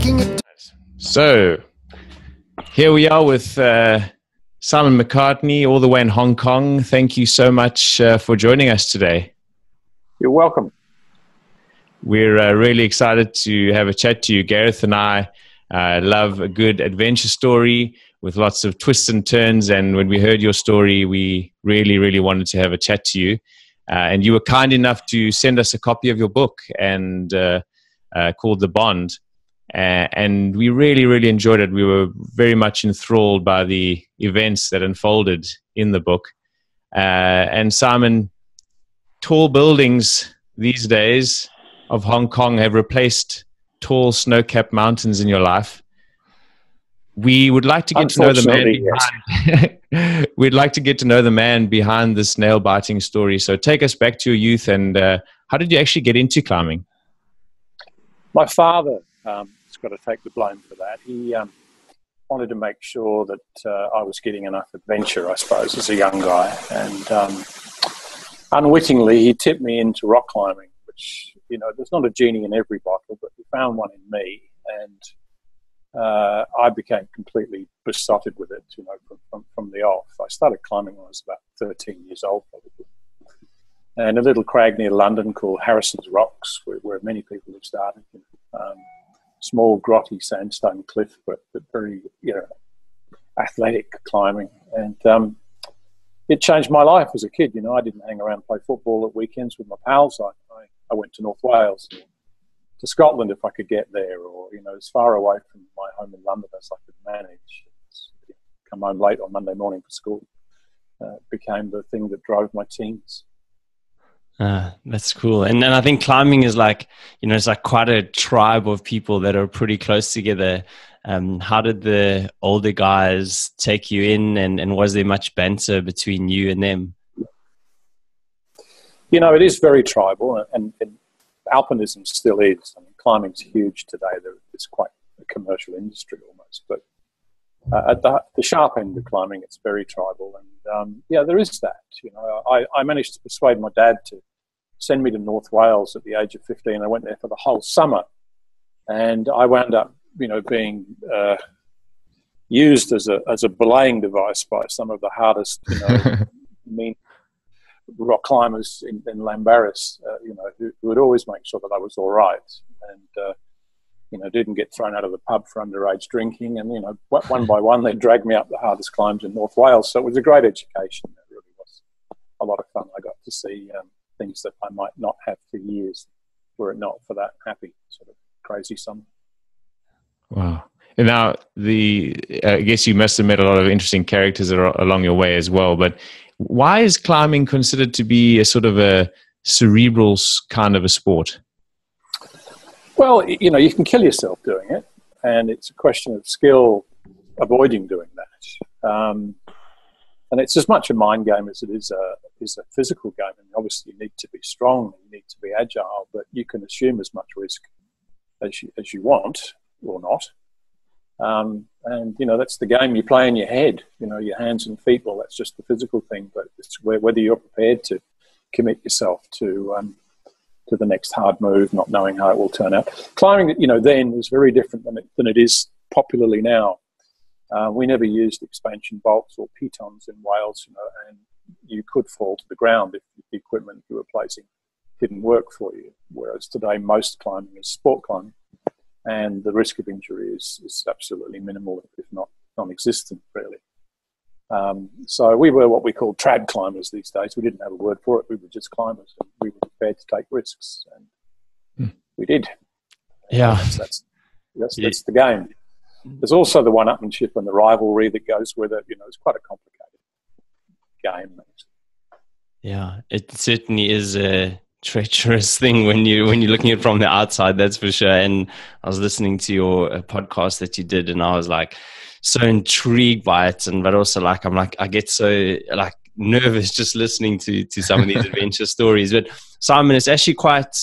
Waking it. So, here we are with uh, Simon McCartney, all the way in Hong Kong. Thank you so much uh, for joining us today. You're welcome. We're uh, really excited to have a chat to you. Gareth and I uh, love a good adventure story with lots of twists and turns. And when we heard your story, we really, really wanted to have a chat to you. Uh, and you were kind enough to send us a copy of your book and uh, uh, called The Bond. Uh, and we really, really enjoyed it. We were very much enthralled by the events that unfolded in the book. Uh, and Simon, tall buildings these days of Hong Kong have replaced tall snow capped mountains in your life. We would like to get to know the man behind. We'd like to get to know the man behind this nail biting story. So take us back to your youth and uh, how did you actually get into climbing? My father um, got to take the blame for that. He um, wanted to make sure that uh, I was getting enough adventure, I suppose, as a young guy. And um, unwittingly, he tipped me into rock climbing, which, you know, there's not a genie in every bottle, but he found one in me. And uh, I became completely besotted with it, you know, from, from, from, the off. I started climbing when I was about 13 years old, probably. And a little crag near London called Harrison's Rocks, where, where many people have started. Um, small, grotty sandstone cliff, but, but very, you know, athletic climbing. And um, it changed my life as a kid. You know, I didn't hang around and play football at weekends with my pals. I, I, I went to North Wales to Scotland if I could get there, or you know, as far away from my home in London as I could manage. Come home late on Monday morning for school uh, became the thing that drove my teens. Uh, that's cool. And then I think climbing is like, you know, it's like quite a tribe of people that are pretty close together. Um, how did the older guys take you in and, and was there much banter between you and them? You know, it is very tribal and, and alpinism still is. I mean, climbing's huge today. It's quite a commercial industry almost, but uh, at the, the, sharp end of climbing, it's very tribal. And um, yeah, there is that. You know, I, I, managed to persuade my dad to send me to North Wales at the age of 15. I went there for the whole summer, and I wound up, you know, being uh, used as a as a belaying device by some of the hardest, you know, mean rock climbers in, in Llanberis, uh, you know, who, who, would always make sure that I was all right, and uh, you know, didn't get thrown out of the pub for underage drinking, and you know, one by one they dragged me up the hardest climbs in North Wales. So it was a great education. It really was a lot of fun. I got to see um, things that I might not have for years were it not for that happy sort of crazy summer. Wow. And now the I guess you must have met a lot of interesting characters along your way as well. But why is climbing considered to be a sort of a cerebral kind of a sport? Well, you know, you can kill yourself doing it, and it's a question of skill avoiding doing that. Um, and it's as much a mind game as it is a is a physical game. And obviously, you need to be strong, you need to be agile, but you can assume as much risk as you, as you want or not. Um, and you know that's the game you play in your head. You know your hands and feet. Well, that's just the physical thing, but it's whether you're prepared to commit yourself to um, to the next hard move, not knowing how it will turn out. Climbing, you know, then was very different than it, than it is popularly now. Uh, we never used expansion bolts or pitons in Wales, you know, and you could fall to the ground if the equipment you were placing didn't work for you. Whereas today, most climbing is sport climbing and the risk of injury is, is absolutely minimal, if not non-existent, really. Um, so we were what we call trad climbers these days. We didn't have a word for it. We were just climbers. And we were prepared to take risks, and mm. we did. Yeah, that's that's, that's, yeah. that's the game. There's also the one-upmanship and the rivalry that goes with it. You know, it's quite a complicated game. Yeah, it certainly is a treacherous thing when you when you're looking at it from the outside that's for sure and i was listening to your uh, podcast that you did and i was like so intrigued by it and but also like i'm like i get so like nervous just listening to to some of these adventure stories but simon it's actually quite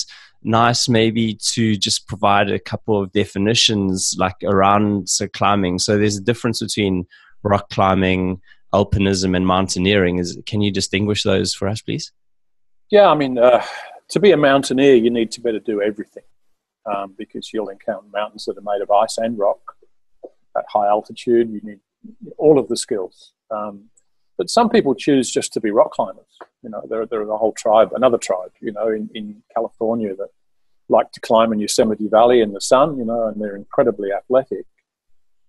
nice maybe to just provide a couple of definitions like around so climbing so there's a difference between rock climbing alpinism and mountaineering is can you distinguish those for us please yeah, I mean, uh, to be a mountaineer, you need to be able to do everything. um, because you'll encounter mountains that are made of ice and rock at high altitude. You need all of the skills. Um, but some people choose just to be rock climbers. You know, there, there are a whole tribe, another tribe, you know, in, in California that like to climb in Yosemite Valley in the sun, you know, and they're incredibly athletic,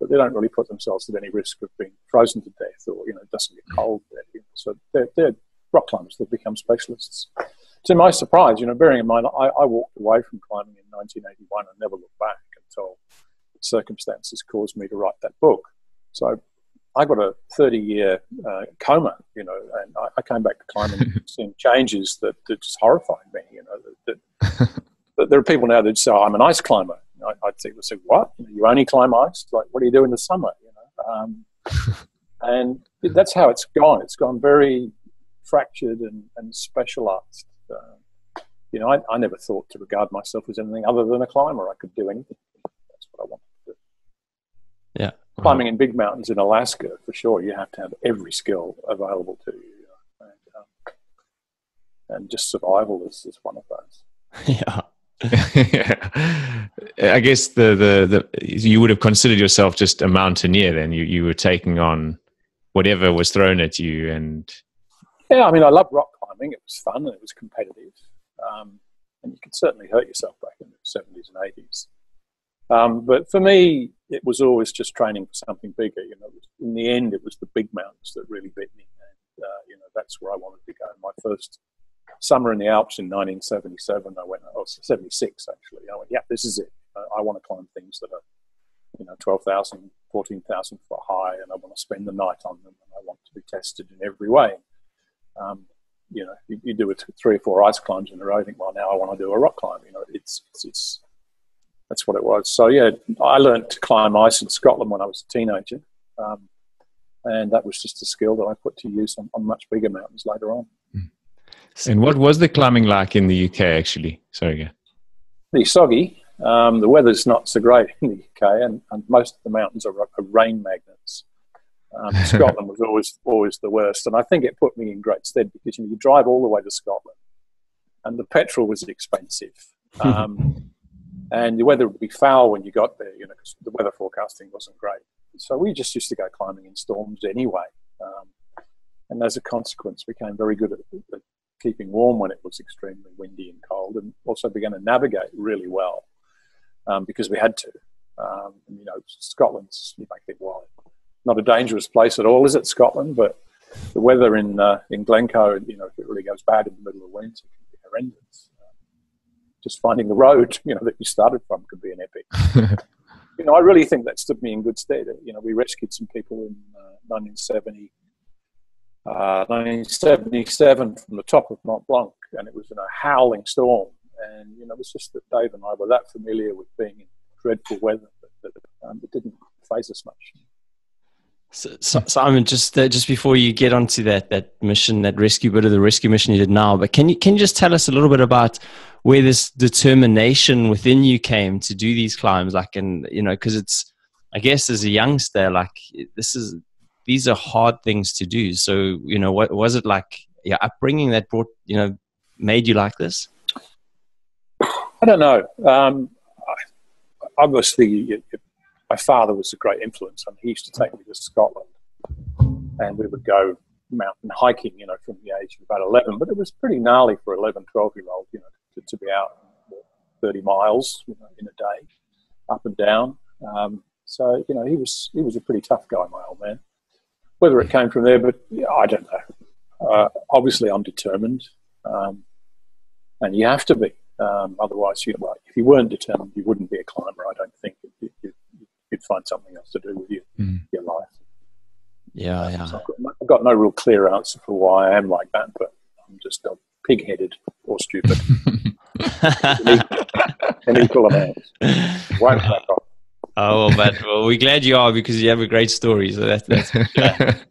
but they don't really put themselves at any risk of being frozen to death or, you know, it doesn't get mm. cold there. You know, so they're, they're rock climbers that become specialists. To my surprise, you know, bearing in mind, I, I walked away from climbing in 1981 and never looked back until circumstances caused me to write that book. So I got a 30 year uh, coma, you know, and I, I came back to climbing, seeing changes that, that just horrified me, you know, that, that, that there are people now that say, oh, I'm an ice climber. I, I'd say, say, what? You only climb ice? Like, what do you do in the summer? You know, um, and that's how it's gone. It's gone very fractured and, and specialized. Uh, you know, I, I never thought to regard myself as anything other than a climber. I could do anything. That's what I wanted to do. Yeah climbing in big mountains in Alaska, for sure, you have to have every skill available to you. And, um, and just survival is, is one of those. yeah. I guess the, the, the you would have considered yourself just a mountaineer then. You you were taking on whatever was thrown at you and yeah, I mean I love rock climbing. It was fun and it was competitive. Um, and you could certainly hurt yourself back in the seventies and eighties. Um, but for me, it was always just training for something bigger. You know, in the end, it was the big mountains that really bit me, and uh, you know that's where I wanted to go. My first summer in the Alps in 1977, I went. Oh, 76 actually. I went, yeah, this is it. I want to climb things that are, you know, 12,000, 14,000 foot high, and I want to spend the night on them, and I want to be tested in every way. Um, you know, you, you do it three or four ice climbs in a row. I Think, well, now I want to do a rock climb. You know, it's it's, it's that's what it was. So yeah, I learned to climb ice in Scotland when I was a teenager, um, and that was just a skill that I put to use on, on much bigger mountains later on. Hmm. And what was the climbing like in the UK actually? Sorry, yeah. The soggy. Um, the weather's not so great in the UK, and, and most of the mountains are, are rain magnets. Um, Scotland was always always the worst, and I think it put me in great stead because you, know, you drive all the way to Scotland, and the petrol was expensive. Um, and the weather would be foul when you got there, you know, because the weather forecasting wasn't great. So we just used to go climbing in storms anyway. Um, and as a consequence, became very good at, at, keeping warm when it was extremely windy and cold, and also began to navigate really well um, because we had to. Um, you know, Scotland's you might think, well, not a dangerous place at all, is it, Scotland? But the weather in uh, in Glencoe, you know, if it really goes bad in the middle of winter, can be horrendous just finding the road, you know, that you started from could be an epic. you know, I really think that stood me in good stead. You know, we rescued some people in uh, 1970, uh, 1977 from the top of Mont Blanc, and it was in a howling storm. And you know, it was just that Dave and I were that familiar with being in dreadful weather that, that um, it didn't phase us much. So, so, Simon, just uh, just before you get onto that that mission, that rescue bit of the rescue mission you did now, but can you can you just tell us a little bit about where this determination within you came to do these climbs? Like, and you know, because it's, I guess, as a youngster, like this is these are hard things to do. So, you know, what was it like? Your upbringing that brought you know made you like this? I don't know. Um, obviously, my father was a great influence. Mean, he used to take me to Scotland, and we would go mountain hiking, you know, from the age of about 11. But it was pretty gnarly for 11, 12 year old, you know, to, to be out 30 miles you know, in a day, up and down. Um, so, you know, he was he was a pretty tough guy, my old man. Whether it came from there, but I don't know. Uh, obviously, I'm determined, um, and you have to be. Um, otherwise, you well, if you weren't determined, you wouldn't be a climber. I don't think you'd find something else to do with your, mm. your life. Yeah, yeah. So I've, got, I've, got, no real clear answer for why I am like that, but I'm just a pig headed or stupid. an equal amount. Won't back off. Oh well, but well, we're glad you are because you have a great story. So that's, that's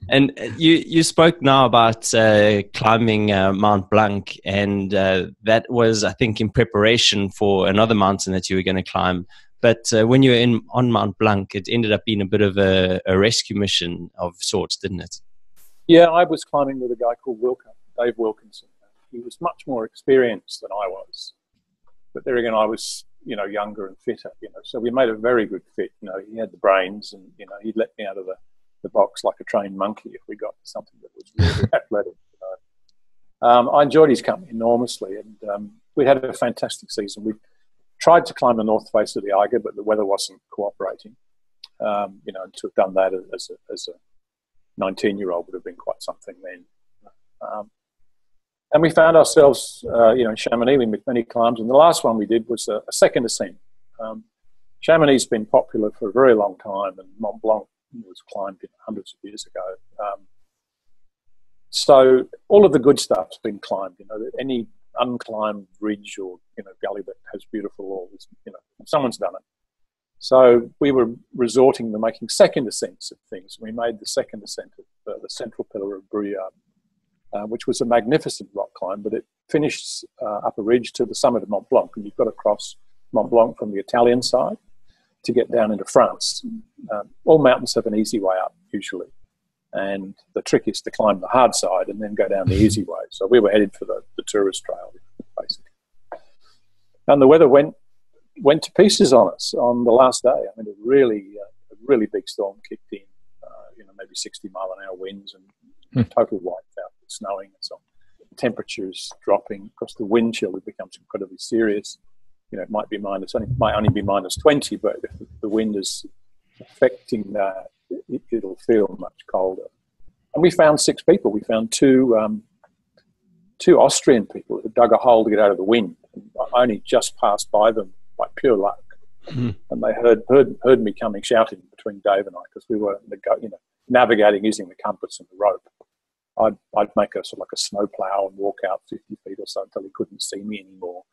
and you you spoke now about uh, climbing uh, Mount Blanc, and uh, that was I think in preparation for another mountain that you were going to climb. But uh, when you were in on Mount Blanc, it ended up being a bit of a, a, rescue mission of sorts, didn't it? Yeah, I was climbing with a guy called Wilco, Dave Wilkinson. He was much more experienced than I was. But there again, I was you know, younger and fitter. You know, so we made a very good fit. You know, he had the brains, and you know, he'd let me out of the, the box like a trained monkey if we got something that was really athletic. You know. um, I enjoyed his company enormously, and um, we had a fantastic season. We tried to climb the north face of the Eiger, but the weather wasn't cooperating. Um, you know, to have done that as a, as a 19 year old would have been quite something then. Um, and we found ourselves, uh, you know, in Chamonix, we made many climbs, and the last one we did was a, a second ascent. Um, Chamonix has been popular for a very long time, and Mont Blanc was climbed hundreds of years ago. Um, so all of the good stuff's been climbed. You know, any unclimbed ridge or you know gully that has beautiful walls, you know, someone's done it. So we were resorting to making second ascents of things. We made the second ascent of uh, the central pillar of Brouillard, uh, which was a magnificent rock climb, but it finished uh, up a ridge to the summit of Mont Blanc, and you've got to cross Mont Blanc from the Italian side to get down into France. Um, all mountains have an easy way up, usually. And the trick is to climb the hard side and then go down the easy way. So we were headed for the, the tourist trail, basically. And the weather went went to pieces on us on the last day. I mean, a really, uh, a really big storm kicked in. Uh, you know, maybe 60 mile an hour winds and hmm. total whiteout, snowing and so on. Temperatures dropping. Of course, the wind chill becomes incredibly serious. You know, it might be minus, only, might only be minus 20, but if the wind is affecting that, it, will feel much colder. And we found six people. We found two um, two Austrian people who dug a hole to get out of the wind. I only just passed by them by pure luck. Mm. And they heard, heard heard me coming shouting between Dave and I because we were you know navigating using the compass and the rope. I'd, I'd make a sort of like a snow plow and walk out 50 feet or so until he couldn't see me anymore.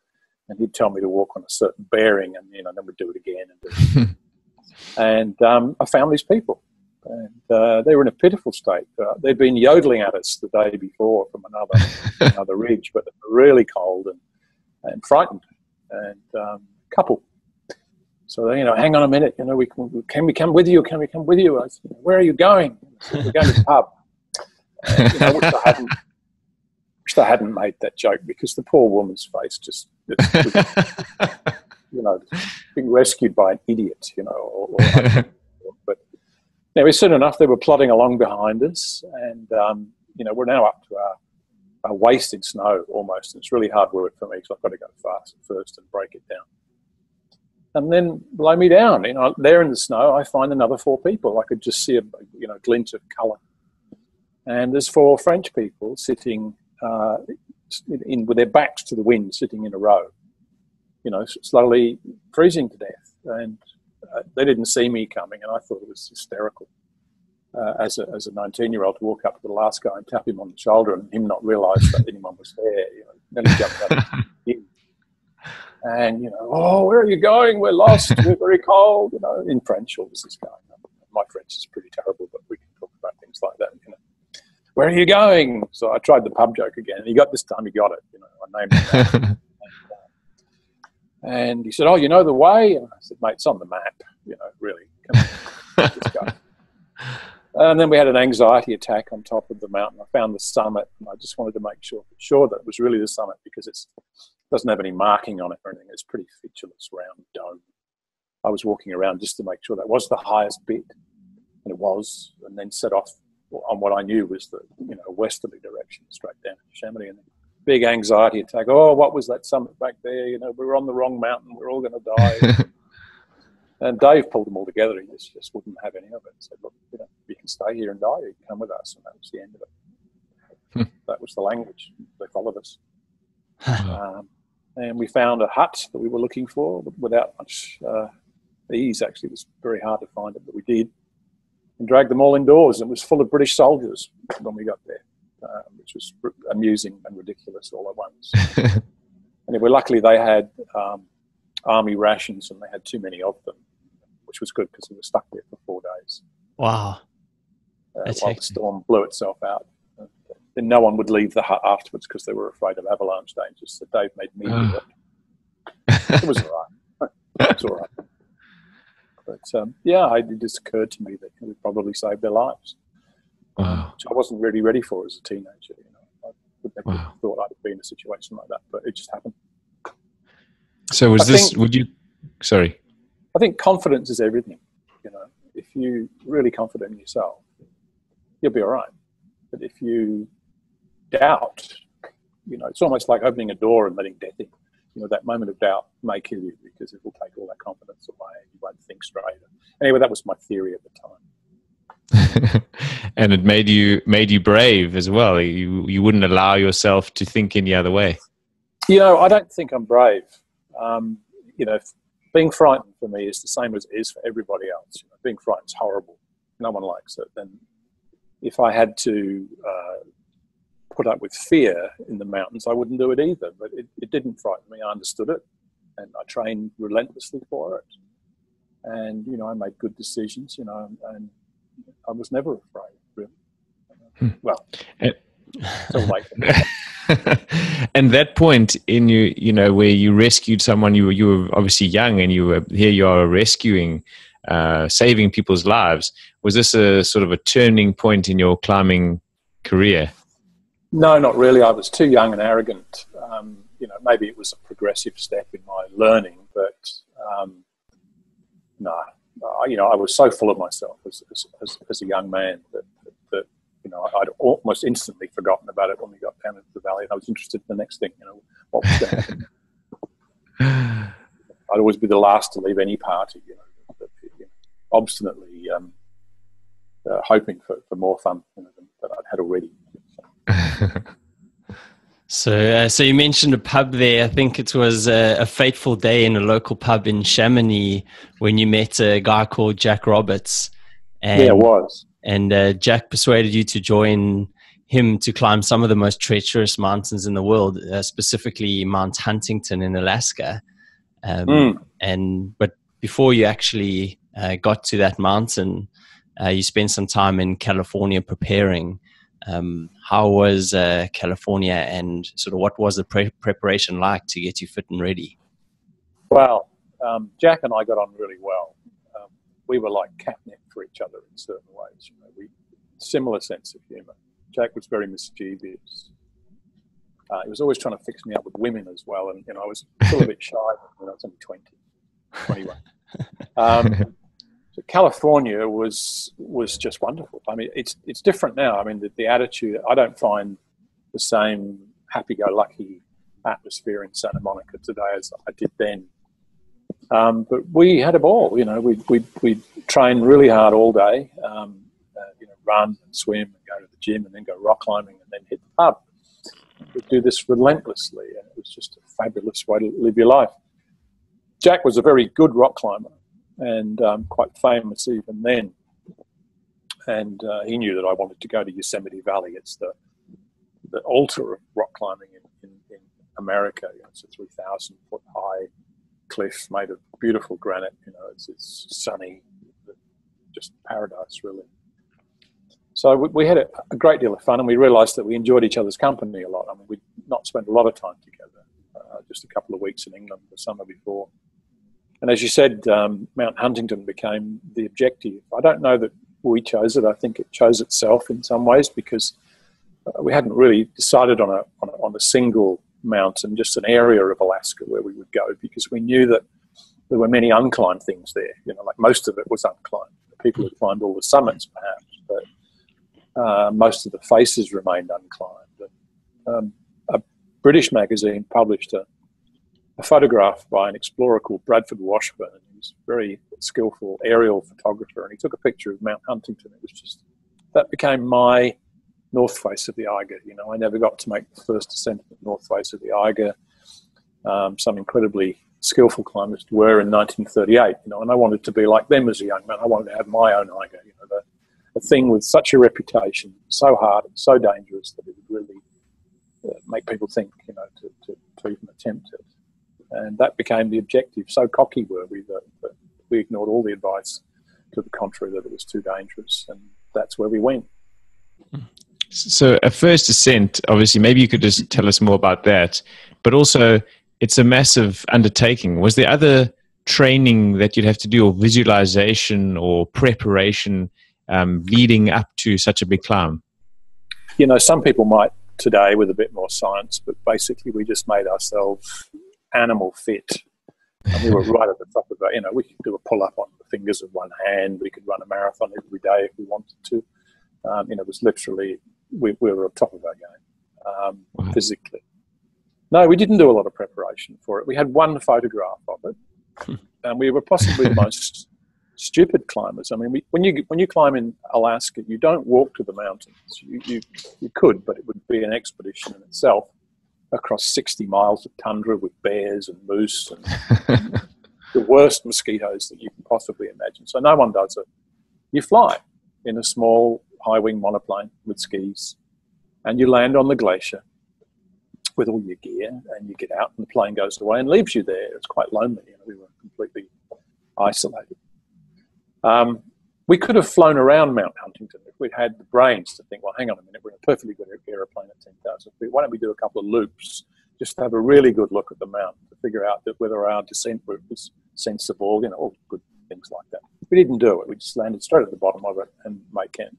And he'd tell me to walk on a certain bearing and, you know, then we'd do it again. And, and um, I found these people and uh, they were in a pitiful state. Uh, they'd been yodeling at us the day before from another another ridge, but really cold and, and frightened. And um, couple. So you know, hang on a minute. You know, we can, can we come with you? Can we come with you? I said, Where are you going? Said, We're going to the pub. And, you know, I wish I hadn't. I hadn't made that joke because the poor woman's face just, you know, being rescued by an idiot. You know, or, or but anyway, soon enough they were plodding along behind us, and um, you know, we're now up to our a waist in snow almost. And it's really hard work for me because I've got to go fast first and break it down and then blow me down. You know, there in the snow, I find another four people. I could just see a you know glint of colour, and there's four French people sitting uh, in with their backs to the wind, sitting in a row. You know, slowly freezing to death, and they didn't see me coming, and I thought it was hysterical. Uh, as a as a 19 year old to walk up to the last guy and tap him on the shoulder and him not realise that anyone was there. You know, then he jumped and you know, oh, where are you going? We're lost. We're very cold. You know, in French, all this is going. on. My French is pretty terrible, but we can talk about things like that. You know, where are you going? So I tried the pub joke again, and he got this time. He got it. You know, I named it. and, he said, "Oh, you know the way?" And I said, "Mate, it's on the map. You know, really, come on, just go." And then we had an anxiety attack on top of the mountain. I found the summit, and I just wanted to make sure sure that it was really the summit because it doesn't have any marking on it or anything. It's pretty featureless round dome. I was walking around just to make sure that was the highest bit, and it was, and then set off on what I knew was the you know westerly direction, straight down to Chamonix. And big anxiety attack. Oh, what was that summit back there? You know, we were on the wrong mountain. We're all going to die. And Dave pulled them all together. He just, just wouldn't have any of it. He said, look, you know, you can stay here and die. You can come with us. And that was the end of it. Hmm. that was the language. They followed us. um, and we found a hut that we were looking for without much uh, ease. Actually, it was very hard to find it, but we did. And dragged them all indoors. And it was full of British soldiers when we got there, uh, which was amusing and ridiculous all at once. anyway, luckily they had um, army rations and they had too many of them which was good because we were stuck there for four days. Wow. Uh, while the storm blew itself out. And no one would leave the hut afterwards because they were afraid of avalanche dangers. So Dave made me do it. It was all right. it was all right. But um, yeah, it just occurred to me that we probably saved their lives. Wow. Which I wasn't really ready for as a teenager. You know, I would never wow. thought I'd be in a situation like that, but it just happened. So was I this? Think, would you Sorry. I think confidence is everything. You know, if you really confident in yourself, you'll be all right. But if you doubt, you know, it's almost like opening a door and letting death in. You know, that moment of doubt may kill you because it will take all that confidence away and you won't think straight. Anyway, that was my theory at the time. and it made you made you brave as well. You you wouldn't allow yourself to think any other way. You know, I don't think I'm brave. Um, you know, being frightened for me is the same as it is for everybody else. You know, being frightened is horrible. No one likes it. And if I had to uh, put up with fear in the mountains, I wouldn't do it either. But it, it didn't frighten me. I understood it, and I trained relentlessly for it. And you know, I made good decisions. You know, and I was never afraid. Really. Hmm. Well, and, and that point in you, you know, where you rescued someone, you were you were obviously young, and you were here. You are rescuing, uh, saving people's lives. Was this a sort of a turning point in your climbing career? No, not really. I was too young and arrogant. Um, you know, maybe it was a progressive step in my learning, but um, no, you know, I was so full of myself as, as, as a young man that, that, you know, I'd almost instantly forgotten about it when we got down into the valley, and I was interested in the next thing. You know, what was going to happen. I'd always be the last to leave any party. You know, but, you know obstinately um, uh, hoping for, for more fun you know, than, than I'd had already. so, uh, so you mentioned a pub there. I think it was a, a, fateful day in a local pub in Chamonix when you met a guy called Jack Roberts. And, yeah, it was. And uh, Jack persuaded you to join him to climb some of the most treacherous mountains in the world, uh, specifically Mount Huntington in Alaska. Um, mm. And but before you actually uh, got to that mountain, uh, you spent some time in California preparing. Um, how was uh, California and sort of what was the pre- preparation like to get you fit and ready? Well, um, Jack and I got on really well. Um, we were like catnip for each other in certain ways. You know, we similar sense of humour. Jack was very mischievous. Uh, he was always trying to fix me up with women as well, and you know I was still a bit shy when I was only 20, 21. So California was was just wonderful. I mean, it's it's different now. I mean, the, the attitude. I don't find the same happy-go-lucky atmosphere in Santa Monica today as I did then. Um, but we had a ball. You know, we we we trained really hard all day. Um, uh, you know, run and swim and go to the gym and then go rock climbing and then hit the pub. We do this relentlessly, and it was just a fabulous way to live your life. Jack was a very good rock climber and um, quite famous even then. And uh, he knew that I wanted to go to Yosemite Valley. It's the the altar of rock climbing in, in, in America. You know, it's a 3,000 foot high cliff made of beautiful granite. You know, it's, it's sunny, just paradise, really. So we, we had a, a, great deal of fun, and we realised that we enjoyed each other's company a lot. I mean, we'd not spent a lot of time together, uh, just a couple of weeks in England the summer before. And as you said, um, Mount Huntington became the objective. I don't know that we chose it. I think it chose itself in some ways because uh, we hadn't really decided on a, on a, on a single mountain, just an area of Alaska where we would go because we knew that there were many unclimbed things there. You know, like most of it was unclimbed. People had climbed all the summits, perhaps, but uh, most of the faces remained unclimbed. And, um, a British magazine published a a photograph by an explorer called Bradford Washburn. He was a very skillful aerial photographer, and he took a picture of Mount Huntington. It was just that became my north face of the Eiger. You know, I never got to make the first ascent of the north face of the Eiger. Um, some incredibly skillful climbers were in 1938. You know, and I wanted to be like them as a young man. I wanted to have my own Eiger. You know, the, a thing with such a reputation, so hard and so dangerous that it would really uh, make people think, you know, to, to, to even attempt it and that became the objective. So cocky were we that, that we ignored all the advice to the contrary that it was too dangerous, and that's where we went. So, a first ascent, obviously, maybe you could just tell us more about that, but also it's a massive undertaking. Was there other training that you'd have to do, or visualization, or preparation um, leading up to such a big climb? You know, some people might today with a bit more science, but basically, we just made ourselves animal fit And we were right at the top of that. You know, we could do a pull up on the fingers of one hand. We could run a marathon every day if we wanted to. Um, you know, it was literally we, we were at top of our game um, wow. physically. No, we didn't do a lot of preparation for it. We had one photograph of it, and we were possibly the most stupid climbers. I mean, we, when you when you climb in Alaska, you don't walk to the mountains. You, you you could, but it would be an expedition in itself across 60 miles of tundra with bears and moose and the worst mosquitoes that you can possibly imagine. So no one does it. You fly in a small high wing monoplane with skis, and you land on the glacier with all your gear, and you get out, and the plane goes away and leaves you there. It's quite lonely. You know, we were completely isolated. Um, we could have flown around Mount Huntington if we'd had the brains to think, well, hang on a minute, we're in a perfectly good aeroplane at 10,000 feet. Why don't we do a couple of loops just to have a really good look at the mountain to figure out that whether our descent route was sensible, you know, all good things like that. We didn't do it. We just landed straight at the bottom of it and made camp.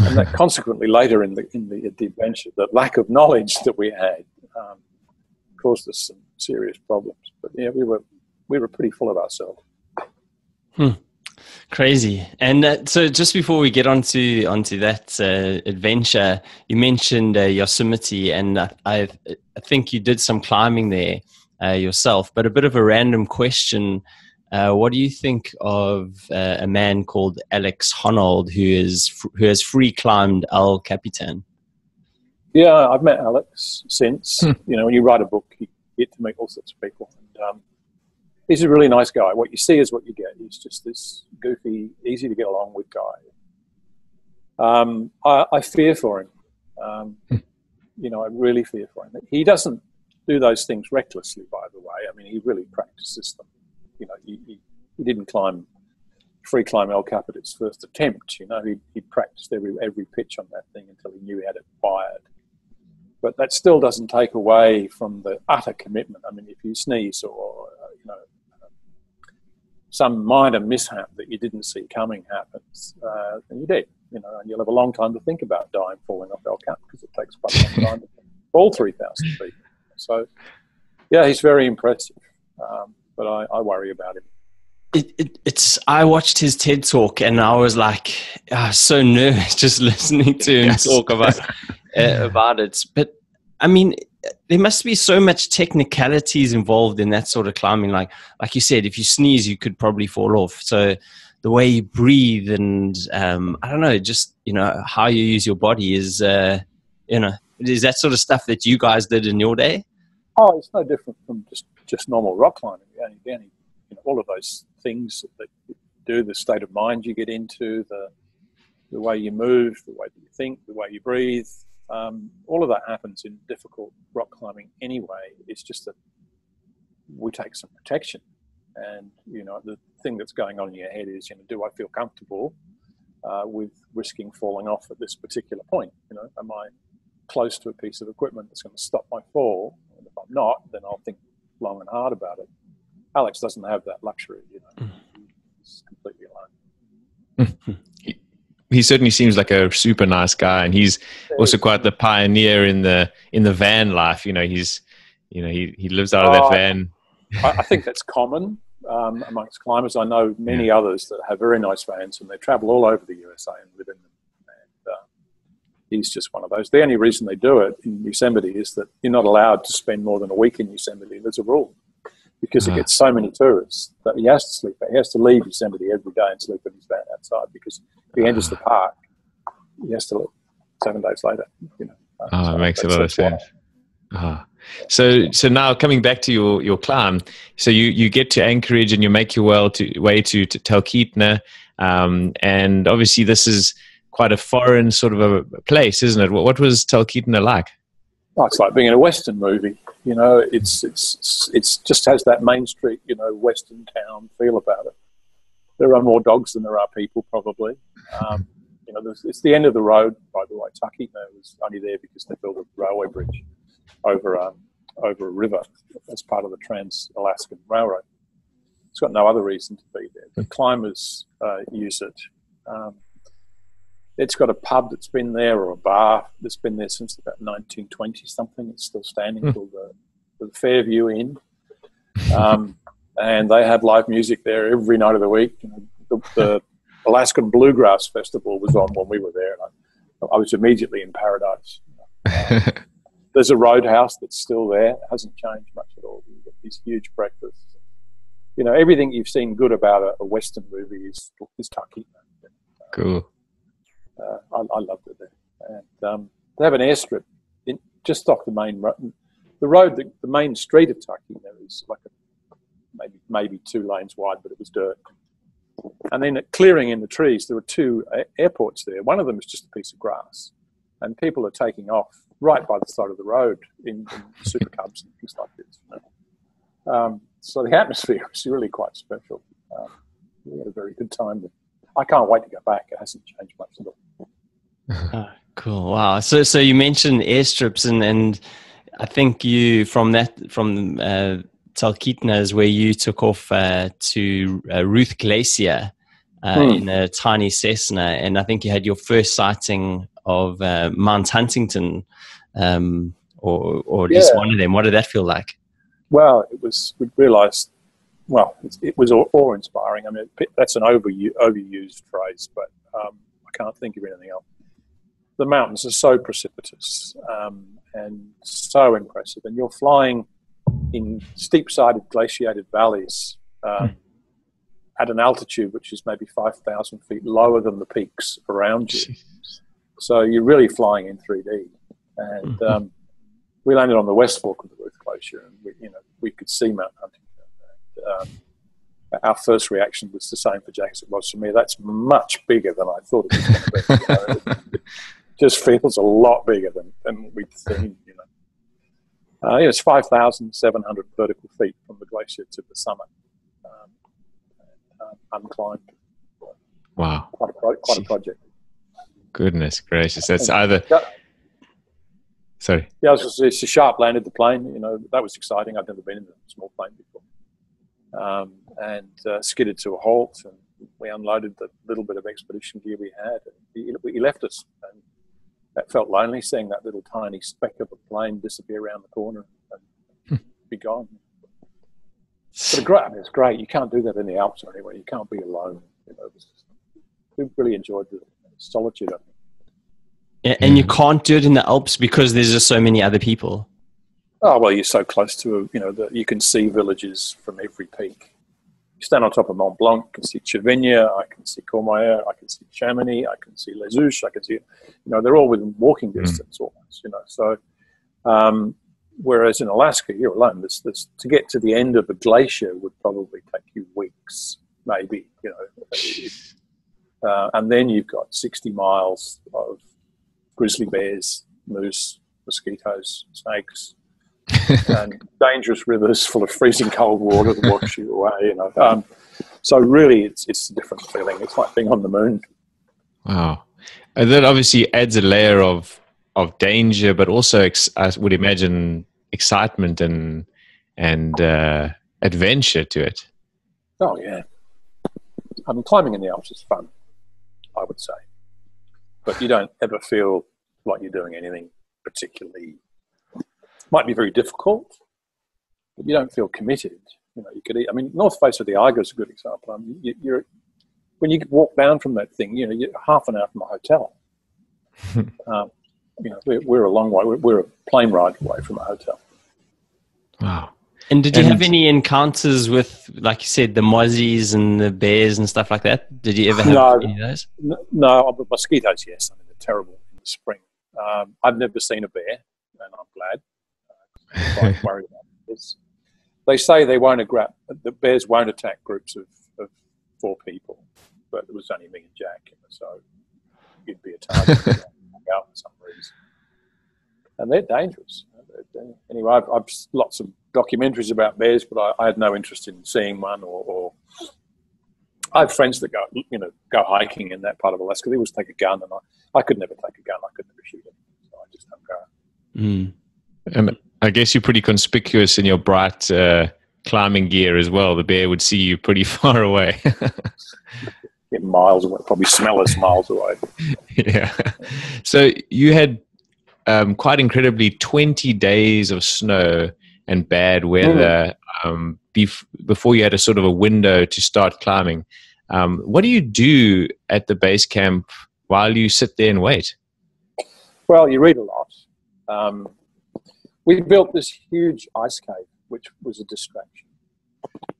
And that consequently, later in the in the, the adventure, the lack of knowledge that we had um, caused us some serious problems. But yeah, we were we were pretty full of ourselves. Hmm. Crazy. And uh, so, just before we get onto onto that uh, adventure, you mentioned uh, Yosemite, and I, I think you did some climbing there uh, yourself. But a bit of a random question: uh, What do you think of uh, a man called Alex Honnold, who is who has free climbed El Capitan? Yeah, I've met Alex since. Hmm. You know, when you write a book, you get to meet all sorts of people. And, um, he's a really nice guy. What you see is what you get. He's just this goofy, easy to get along with guy. Um, I, I, fear for him. Um, hmm. you know, I really fear for him. He doesn't do those things recklessly, by the way. I mean, he really practices them. You know, he, he, he didn't climb free climb El Cap at his first attempt. You know, he he practiced every every pitch on that thing until he knew he had it wired. But that still doesn't take away from the utter commitment. I mean, if you sneeze or some minor mishap that you didn't see coming happens, uh, then you did. You know, and you'll have a long time to think about dying falling off El Cap because it takes quite a long time to fall 3,000 feet. So, yeah, he's very impressive, um, but I, I, worry about him. It, it, it's. I watched his TED talk and I was like, oh, so nervous just listening to him yes. talk about uh, about it. But I mean, there must be so much technicalities involved in that sort of climbing. Like, like you said, if you sneeze, you could probably fall off. So the way you breathe and um, I don't know, just you know how you use your body is, uh, you know, is that sort of stuff that you guys did in your day? Oh, it's no different from just just normal rock climbing. Only, only, you know, all of those things that do, the state of mind you get into, the the way you move, the way that you think, the way you breathe, um, all of that happens in difficult rock climbing anyway. It's just that we take some protection. And, you know, the thing that's going on in your head is, you know, do I feel comfortable uh, with risking falling off at this particular point? You know, am I close to a piece of equipment that's going to stop my fall? And if I'm not, then I'll think long and hard about it. Alex doesn't have that luxury, you know, he's completely alone. he certainly seems like a super nice guy, and he's also quite the pioneer in the in the van life. You know, he's you know he he lives out of that oh, van. I think that's common um, amongst climbers. I know many yeah. others that have very nice vans, and they travel all over the USA and live in them. And uh, he's just one of those. The only reason they do it in Yosemite is that you're not allowed to spend more than a week in Yosemite. There's a rule because it ah. gets so many tourists that he has to sleep. He has to leave Yosemite every day and sleep in his van outside because if he enters the ah. park, he has to leave seven days later. You know, oh, so it makes a lot of sense. Ah. So, so now coming back to your, your climb, so you, you get to Anchorage and you make your way to way to, to Talkeetna, um, and obviously this is quite a foreign sort of a place, isn't it? What, what was Talkeetna like? Oh, it's like being in a Western movie. You know, it's it's it's just has that Main Street, you know, Western town feel about it. There are more dogs than there are people, probably. Um, you know, it's the end of the road. By the way, Talkeetna was only there because they built a railway bridge over um, over a river as part of the Trans Alaskan Railroad. It's got no other reason to be there. But climbers uh, use it. Um, it's got a pub that's been there or a bar that's been there since about 1920 something. It's still standing mm. called the, the Fairview Inn. Um, and they had live music there every night of the week. You know, the, the Alaskan Bluegrass Festival was on when we were there. I, I, was immediately in paradise. There's a roadhouse that's still there. It hasn't changed much at all. You've got these huge breakfasts. You know, everything you've seen good about a, a Western movie is, is Tucky. Cool. Uh, I, I loved it there. And um, they have an airstrip in, just off the main road. The road, the, the main street of Tucky, there is like a, maybe maybe two lanes wide, but it was dirt. And then at clearing in the trees, there were two airports there. One of them is just a piece of grass, and people are taking off right by the side of the road in, in super cubs and things like this. Um, so the atmosphere is really quite special. Um, we had a very good time. I can't wait to go back. It hasn't changed much at all. Oh, cool. Wow. So, so you mentioned airstrips, and and I think you from that from uh, Talkeetna is where you took off uh, to uh, Ruth Glacier uh, hmm. in a tiny Cessna, and I think you had your first sighting of uh, Mount Huntington, um, or or at yeah. least one of them. What did that feel like? Well, it was. We realised. Well, it, it was awe-inspiring. I mean, that's an over overused phrase, but um, I can't think of anything else the mountains are so precipitous um, and so impressive, and you're flying in steep-sided glaciated valleys um, mm. at an altitude which is maybe 5,000 feet lower than the peaks around you. Jeez. So you're really flying in 3D. And um, we landed on the west fork of the Ruth Glacier, and we, you know, we could see Mount Huntington. Um, our first reaction was the same for Jack as it was for me. That's much bigger than I thought it was going to be. You know? just feels a lot bigger than, than we'd seen, you know. Uh, it's 5,700 vertical feet from the glacier to the summit, um, uh, unclimbed. Wow. Quite a, pro- quite a project. Goodness gracious. That's either. Sorry. Yeah, I was just, it's a sharp landed the plane. You know, that was exciting. I'd never been in a small plane before. Um, and uh, skidded to a halt and we unloaded the little bit of expedition gear we had. And he, he left us and that felt lonely seeing that little tiny speck of a plane disappear around the corner and hmm. be gone. But a great, I mean, it's great. You can't do that in the Alps or anywhere. You can't be alone. You know, we really enjoyed the solitude of it. Yeah, and you can't do it in the Alps because there's just so many other people. Oh well, you're so close to you know that you can see villages from every peak you stand on top of Mont Blanc, I can see Cervinia, I can see Courmayeur, I can see Chamonix, I can see Les Houches, I can see, you know, they're all within walking hmm. distance mm. almost, you know. So, um, whereas in Alaska, you're alone. This, this, to get to the end of a glacier would probably take you weeks, maybe, you know. Uh, and then you've got 60 miles of grizzly bears, moose, mosquitoes, snakes, and dangerous rivers full of freezing cold water to wash you away. You know, um, so really, it's it's a different feeling. It's like being on the moon. Wow, and that obviously adds a layer of of danger, but also I would imagine excitement and and uh, adventure to it. Oh yeah, I mean, climbing in the Alps is fun. I would say, but you don't ever feel like you're doing anything particularly might be very difficult, but you don't feel committed. You know, you could. I mean, North Face of the Eiger is a good example. I mean, you, are when you walk down from that thing, you know, you're half an hour from a hotel. um, you know, we're, we're, a long way. We're, we're, a plane ride away from a hotel. Wow. And did you and have any encounters with, like you said, the mozzies and the bears and stuff like that? Did you ever have no, any of those? No, but mosquitoes, yes. I mean, they're terrible in the spring. Um, I've never seen a bear, and I'm glad quite worried about this. They say they won't attack, the bears won't attack groups of, of four people, but it was only me and Jack, so you'd be a target out for some reason. And they're dangerous. Anyway, I've, I've, lots of documentaries about bears, but I, I had no interest in seeing one or, or I have friends that go, you know, go hiking in that part of Alaska. They always take a gun, and I, I could never take a gun. I could never shoot it, so I just don't go. Mm. And I guess you're pretty conspicuous in your bright uh, climbing gear as well. The bear would see you pretty far away. Miles away, probably smell us miles away. Yeah. So you had um, quite incredibly 20 days of snow and bad weather. Mm. um, bef- before you had a sort of a window to start climbing. Um, what do you do at the base camp while you sit there and wait? Well, you read a lot. Um, we built this huge ice cave, which was a distraction.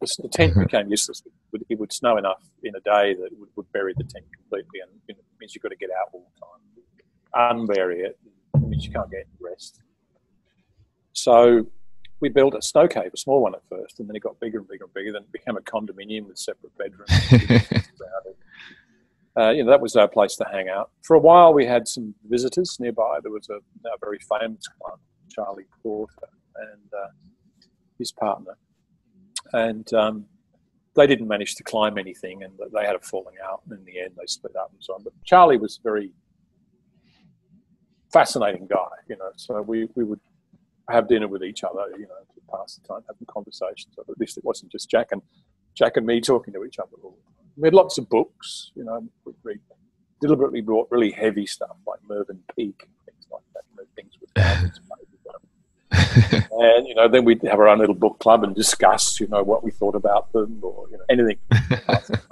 The, the tent Mhm. became useless. It would, it would snow enough in a day that it would, would bury the tent completely, and you know, it means you've got to get out all the time. Unbury it, it means you can't get any rest. So we built a snow cave, a small one at first, and then it got bigger and bigger and bigger. Then it became a condominium with separate bedrooms. Uh, you know, that was our place to hang out. For a while, we had some visitors nearby. There was a, a very famous climber, Charlie Porter, and uh, his partner. And um, they didn't manage to climb anything, and they had a falling out. And in the end, they split up and so on. But Charlie was a very fascinating guy, you know. So we, we would have dinner with each other, you know, to pass the time, having conversations. At least it wasn't just Jack and Jack and me talking to each other all the time. We had lots of books, you know. We, we deliberately brought really heavy stuff like Mervyn Peake and things like that, you know, things with thousands of pages on them. And you know, then we'd have our own little book club and discuss, you know, what we thought about them or you know anything. to pass the time.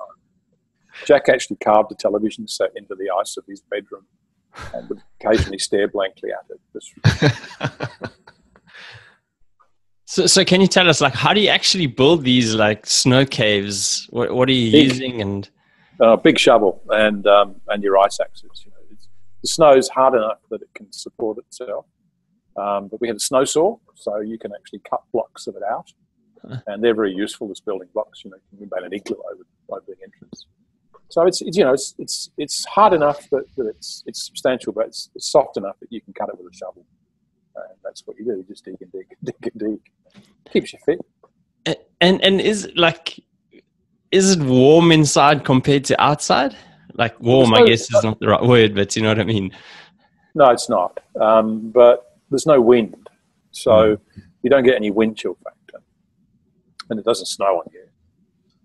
Jack actually carved a television set into the ice of his bedroom and would occasionally stare blankly at it. So, so can you tell us, like, how do you actually build these like snow caves? What, what are you Big. using? And a big shovel and um, and your ice axes. You know, it's, the snow's hard enough that it can support itself. Um, but we had a snow saw, so you can actually cut blocks of it out, and they're very useful as building blocks. You know, you can make an igloo over, over the entrance. So it's, it's you know it's it's it's hard enough that, that it's it's substantial, but it's, it's soft enough that you can cut it with a shovel. And that's what you do. You just dig and dig, dig and dig. Keeps you fit. and and is like, is it warm inside compared to outside? Like warm, I guess is not the right word, but you know what I mean. No, it's not. Um, but there's no wind, so you don't get any wind chill factor, and it doesn't snow on you.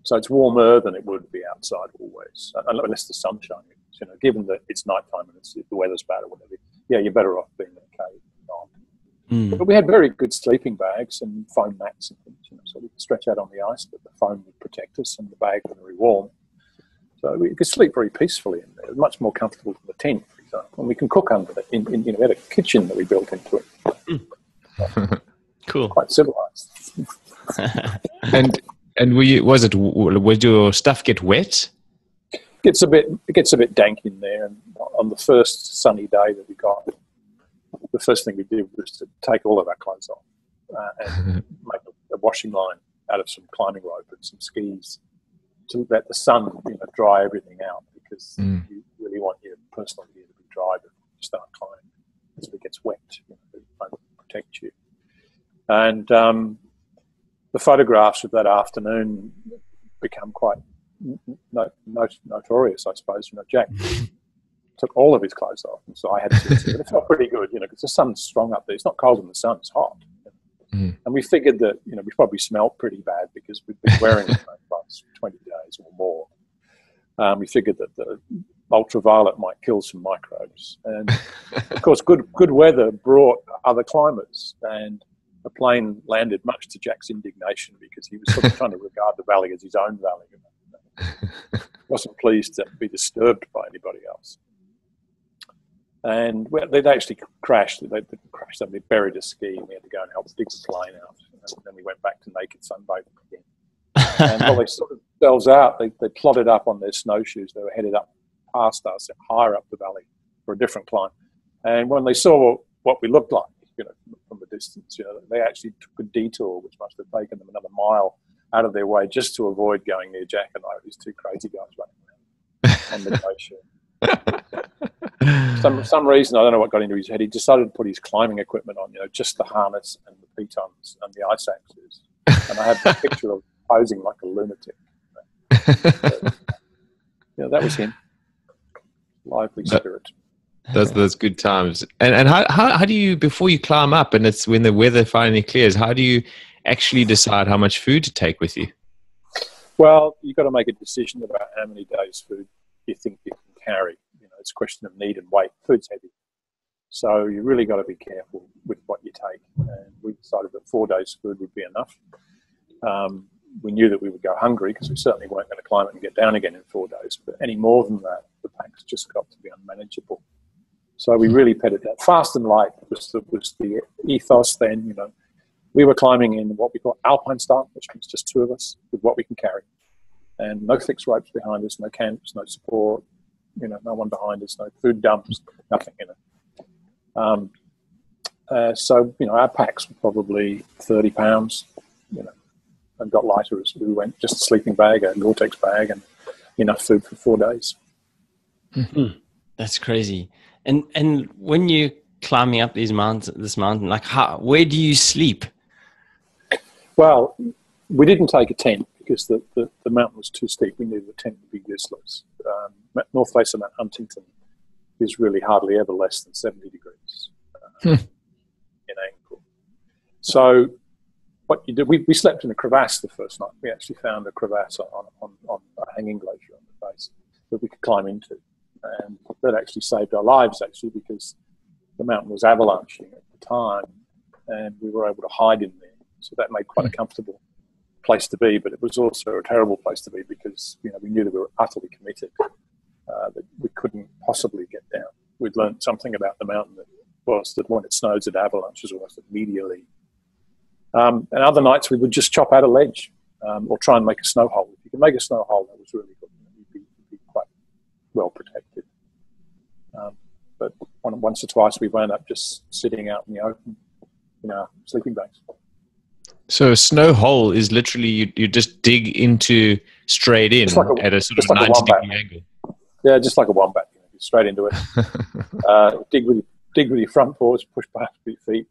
So it's warmer than it would be outside always, unless the sun's shining. You know, given that it's nighttime and it's, the weather's bad or whatever, yeah, you're better off being in a cave. than not. Mm. But we had very good sleeping bags and foam mats and things, you know, so we could stretch out on the ice, but the foam would protect us and the bags were very warm. So we could sleep very peacefully in there, much more comfortable than the tent, for example. And we can cook under it. In, in, you know, we had a kitchen that we built into it, Cool. quite civilized. and and were you, was it would your stuff get wet? gets a bit it gets a bit dank in there. And on the first sunny day that we got, the first thing we did was to take all of our clothes off uh, and make a, a washing line out of some climbing rope and some skis to let the sun you know dry everything out because Mm. you really want your personal gear to be dry before you start climbing. So it gets wet, you know, it won't protect you. And um, the photographs of that afternoon become quite no, no, notorious, I suppose. You know, Jack took all of his clothes off, and so I had to. but it felt pretty good, you know, because the sun's strong up there. It's not cold in the sun; it's hot. Mm. And we figured that you know we probably smelled pretty bad because we've been wearing it for twenty days or more. Um, we figured that the ultraviolet might kill some microbes, and of course, good good weather brought other climbers, and the plane landed much to Jack's indignation because he was sort of trying to regard the valley as his own valley. He wasn't pleased to be disturbed by anybody else. And well, they'd actually crashed. They crashed. They buried a ski, and we had to go and help dig the plane out. And then we went back to naked sunbathing again. And while they sorted themselves out, they, they plodded up on their snowshoes. They were headed up past us, higher up the valley for a different climb. And when they saw what we looked like, you know, from a distance, you know, they actually took a detour, which must have taken them another mile out of their way just to avoid going near Jack and I, these two crazy guys running around on the glacier. Some some reason I don't know what got into his head. He decided to put his climbing equipment on, you know, just the harness and the pitons and the ice axes. And I have the picture of posing like a lunatic. Yeah, that was him. Lively That- spirit. Those those good times. And and how, how how do you before you climb up and it's when the weather finally clears? How do you actually decide how much food to take with you? Well, you've got to make a decision about how many days' food you think you can carry. You know, it's a question of need and weight. Food's heavy. So you really got to be careful with what you take. And we decided that four days' food would be enough. Um, we knew that we would go hungry because we certainly weren't going to climb it and get down again in four days. But any more than that, the packs just got to be unmanageable. So we really petted that. Fast and light was the, was the ethos then. You know, we were climbing in what we call alpine style, which means just two of us with what we can carry, and no fixed ropes behind us, no camps, no support. You know, no one behind us, no food dumps, nothing. You know. Um, uh, so you know, our packs were probably thirty pounds. You know, and got lighter as we went. Just a sleeping bag, a Gore-Tex bag, and enough food for four days. Mm-hmm. That's crazy. And and when you climbing up these mountains, this mountain, like how, where do you sleep? Well, we didn't take a tent because the, the, the mountain was too steep. We knew the tent would be useless. Um, north face of Mount Huntington is really hardly ever less than 70 degrees uh, hmm. in angle. So what you did, we, we slept in a crevasse the first night. We actually found a crevasse on, on, on a hanging glacier on the face that we could climb into. And that actually saved our lives, actually, because the mountain was avalanching at the time and we were able to hide in there. So that made quite a hmm. comfortable place to be, but it was also a terrible place to be because you know we knew that we were utterly committed, uh, that we couldn't possibly get down. We'd learned something about the mountain that was that when it snows, it avalanches almost immediately um, and other nights we would just chop out a ledge um, or try and make a snow hole. If you can make a snow hole, that was really good. You'd be, you'd be quite well protected. But once or twice we wound up just sitting out in the open in our sleeping bags. So a snow hole is literally you, you just dig into straight in like a, at a sort of like 90 degree angle. Yeah, just like a wombat, you know, straight into it. uh, dig with dig with your front paws, push back with your feet,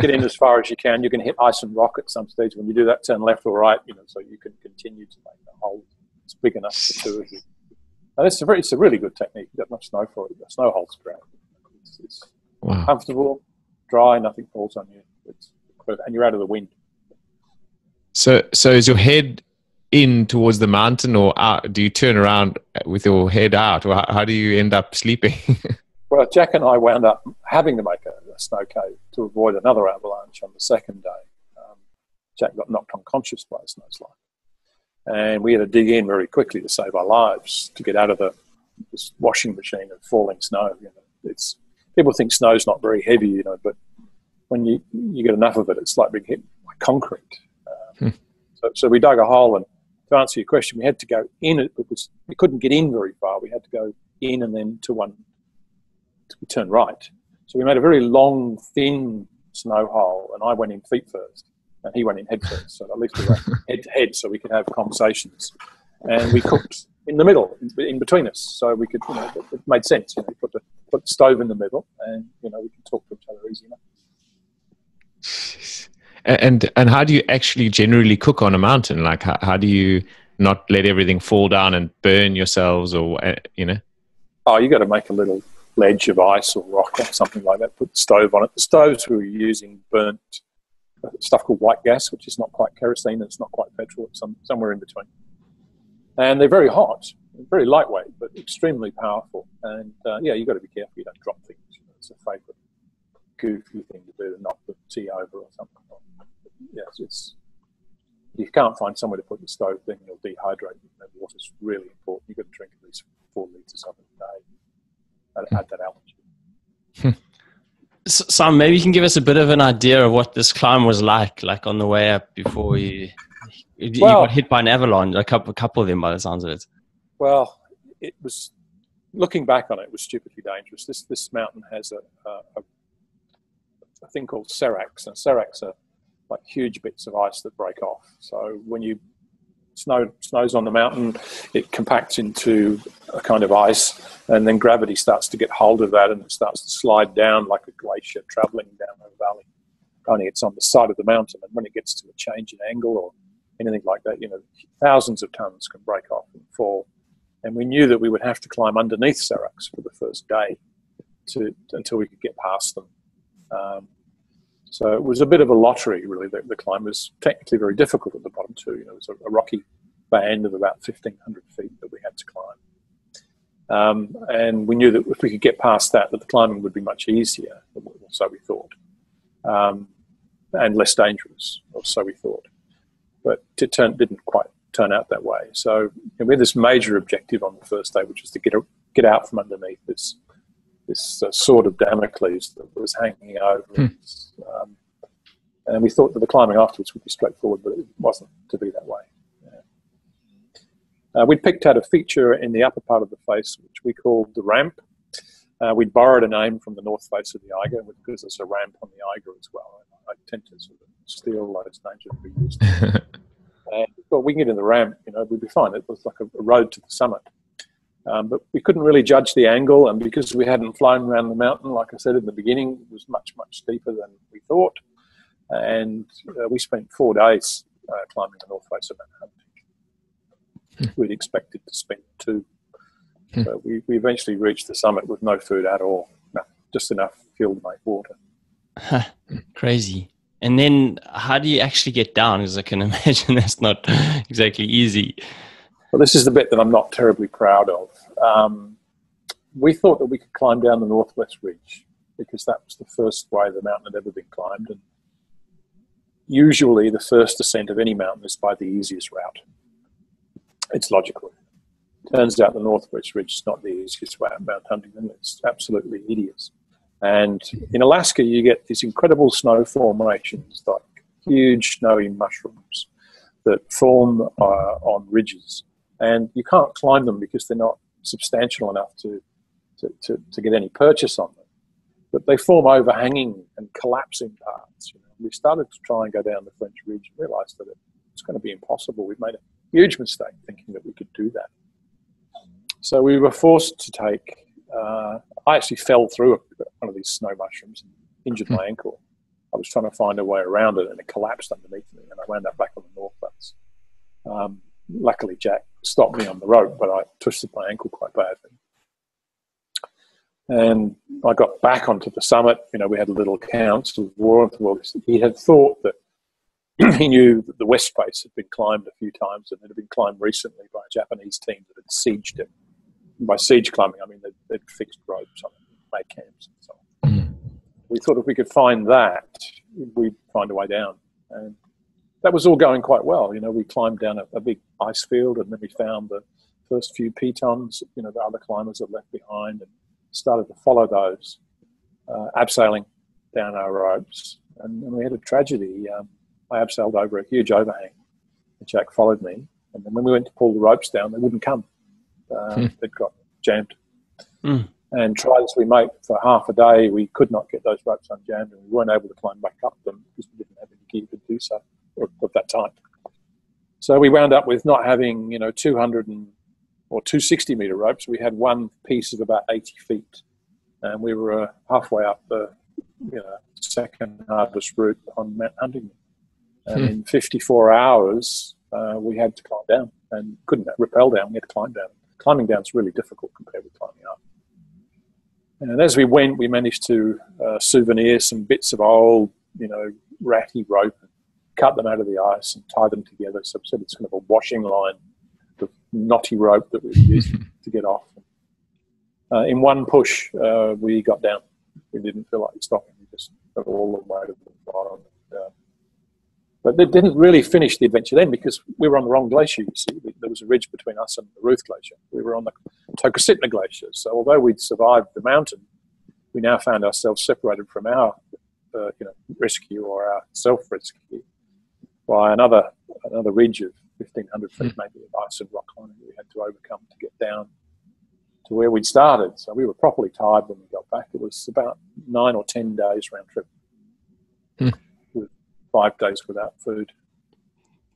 get in as far as you can. You can hit ice and rock at some stage. When you do that, turn left or right, you know, so you can continue to make the hole. It's big enough for two of you. And it's a, very, it's a really good technique. You've got much snow for it. The snow hole's great. It's, it's wow. comfortable, dry, nothing falls on you. It's, and you're out of the wind. So, so is your head in towards the mountain, or out, do you turn around with your head out, or how, how do you end up sleeping? Well, Jack and I wound up having to make a, a snow cave to avoid another avalanche on the second day. Um, Jack got knocked unconscious by a snowslide. And we had to dig in very quickly to save our lives to get out of the this washing machine of falling snow. You know, it's people think snow's not very heavy, you know, but when you you get enough of it, it's like being hit by concrete. Um, hmm. so, so we dug a hole, and to answer your question, we had to go in it because we couldn't get in very far. We had to go in and then to one we turned right. So we made a very long, thin snow hole, and I went in feet first, and he went in head first. So at least we went head to head, so we could have conversations. And we cooked in the middle, in between us, so we could, you know, it, it made sense. You know, put the put the stove in the middle, and you know, we could talk to each other easy enough. And and how do you actually generally cook on a mountain? Like, how, how do you not let everything fall down and burn yourselves, or uh, you know? Oh, you got to make a little ledge of ice or rock or something like that, put the stove on it. The stoves we were using burnt stuff called white gas, which is not quite kerosene and it's not quite petrol, it's some, somewhere in between. And they're very hot, very lightweight, but extremely powerful. And uh, yeah, you've got to be careful you don't drop things. You know, it's a favourite goofy thing to do to knock the tea over or something. Yes, it's, it's you can't find somewhere to put the stove, then you'll dehydrate. You know, water's really important. You've got to drink at least four litres of it a day at, at that altitude. So, Sam, maybe you can give us a bit of an idea of what this climb was like, like on the way up before you, you, well, got hit by an avalanche, a couple, a couple of them by the sounds of it. Well, it was, looking back on it, it was stupidly dangerous. This, this mountain has a, a, a thing called seracs, and seracs are like huge bits of ice that break off. So when you snow snows on the mountain, it compacts into a kind of ice, and then gravity starts to get hold of that, and it starts to slide down like a glacier traveling down a valley. Only it's on the side of the mountain, and when it gets to a change in angle or anything like that, you know, thousands of tons can break off and fall. And we knew that we would have to climb underneath seracs for the first day to, until we could get past them. Um, so it was a bit of a lottery, really. The, the climb was technically very difficult at the bottom too. You know, it was a, a rocky band of about 1,500 feet that we had to climb. Um, and we knew that if we could get past that, that the climbing would be much easier, so we thought, um, and less dangerous, or so we thought. but it turned, didn't quite turn out that way. So we had this major objective on the first day, which was to get a, get out from underneath this this uh, sword of Damocles that was hanging over hmm. us. Um, and we thought that the climbing afterwards would be straightforward, but it wasn't to be that way. Yeah. Uh, we'd picked out a feature in the upper part of the face, which we called the ramp. Uh, we'd borrowed a name from the north face of the Eiger because there's a ramp on the Eiger as well. I tend to sort of steal those names that we used. and well, we can get in the ramp, you know, we'd be fine. It was like a, a road to the summit. Um, but we couldn't really judge the angle, and because we hadn't flown around the mountain, like I said in the beginning, it was much, much steeper than we thought. And uh, we spent four days uh, climbing the north face of Mount Huntington. Hmm. We'd expected to spend two. Hmm. So we, we eventually reached the summit with no food at all, no, just enough fuel to make water. Crazy. And then how do you actually get down? Because I can imagine that's not exactly easy. Well, this is the bit that I'm not terribly proud of. Um, we thought that we could climb down the northwest ridge because that was the first way the mountain had ever been climbed. And usually, the first ascent of any mountain is by the easiest route. It's logical. Turns out the northwest ridge is not the easiest way up Mount Huntington. It's absolutely hideous. And in Alaska, you get these incredible snow formations, like huge snowy mushrooms that form uh, on ridges. And you can't climb them because they're not substantial enough to, to, to, to get any purchase on them. But they form overhanging and collapsing parts. You know. We started to try and go down the French Ridge and realized that it's going to be impossible. We've made a huge mistake thinking that we could do that. So we were forced to take uh, I actually fell through one of these snow mushrooms and injured my hmm. ankle. I was trying to find a way around it and it collapsed underneath me and I wound up back on the north face. Um, luckily, Jack stopped me on the rope, but I twisted my ankle quite badly. And I got back onto the summit. You know, we had a little council of war. Well, he had thought that he knew that the west face had been climbed a few times and it had been climbed recently by a Japanese team that had sieged him by siege climbing, I mean they'd, they'd fixed ropes on made camps and so on. Mm. We thought if we could find that, we'd find a way down. And that was all going quite well. You know, we climbed down a, a big ice field and then we found the first few pitons, you know, the other climbers had left behind and started to follow those, uh, abseiling down our ropes. And, and we had a tragedy. Um, I abseiled over a huge overhang. And Jack followed me. And then when we went to pull the ropes down, they wouldn't come uh, hmm. that got jammed. Mm. And try as we might for half a day, we could not get those ropes unjammed, and we weren't able to climb back up them because we didn't have any gear to do so at that type. So we wound up with not having, you know, 200 and, or 260 meter ropes. We had one piece of about 80 feet, and we were uh, halfway up the, you know, second hardest route on Mount Huntington. And hmm. in 54 hours, uh, we had to climb down and couldn't rappel down. We had to climb down climbing down is really difficult compared with climbing up. And as we went, we managed to uh, souvenir some bits of old, you know, ratty rope, cut them out of the ice and tie them together. So it's kind of a washing line, the knotty rope that we used to get off. Uh, in one push, uh, we got down. We didn't feel like stopping. We just got all the way to the bottom. And, uh, but they didn't really finish the adventure then because we were on the wrong glacier, you see. There was a ridge between us and the Ruth Glacier. We were on the Tokositna Glacier. So although we'd survived the mountain, we now found ourselves separated from our uh, you know, rescue or our self-rescue by another another ridge of 1,500 feet, hmm. maybe, of ice and rock climbing we had to overcome to get down to where we'd started. So we were properly tired when we got back. It was about nine or ten days round trip. with five days without food.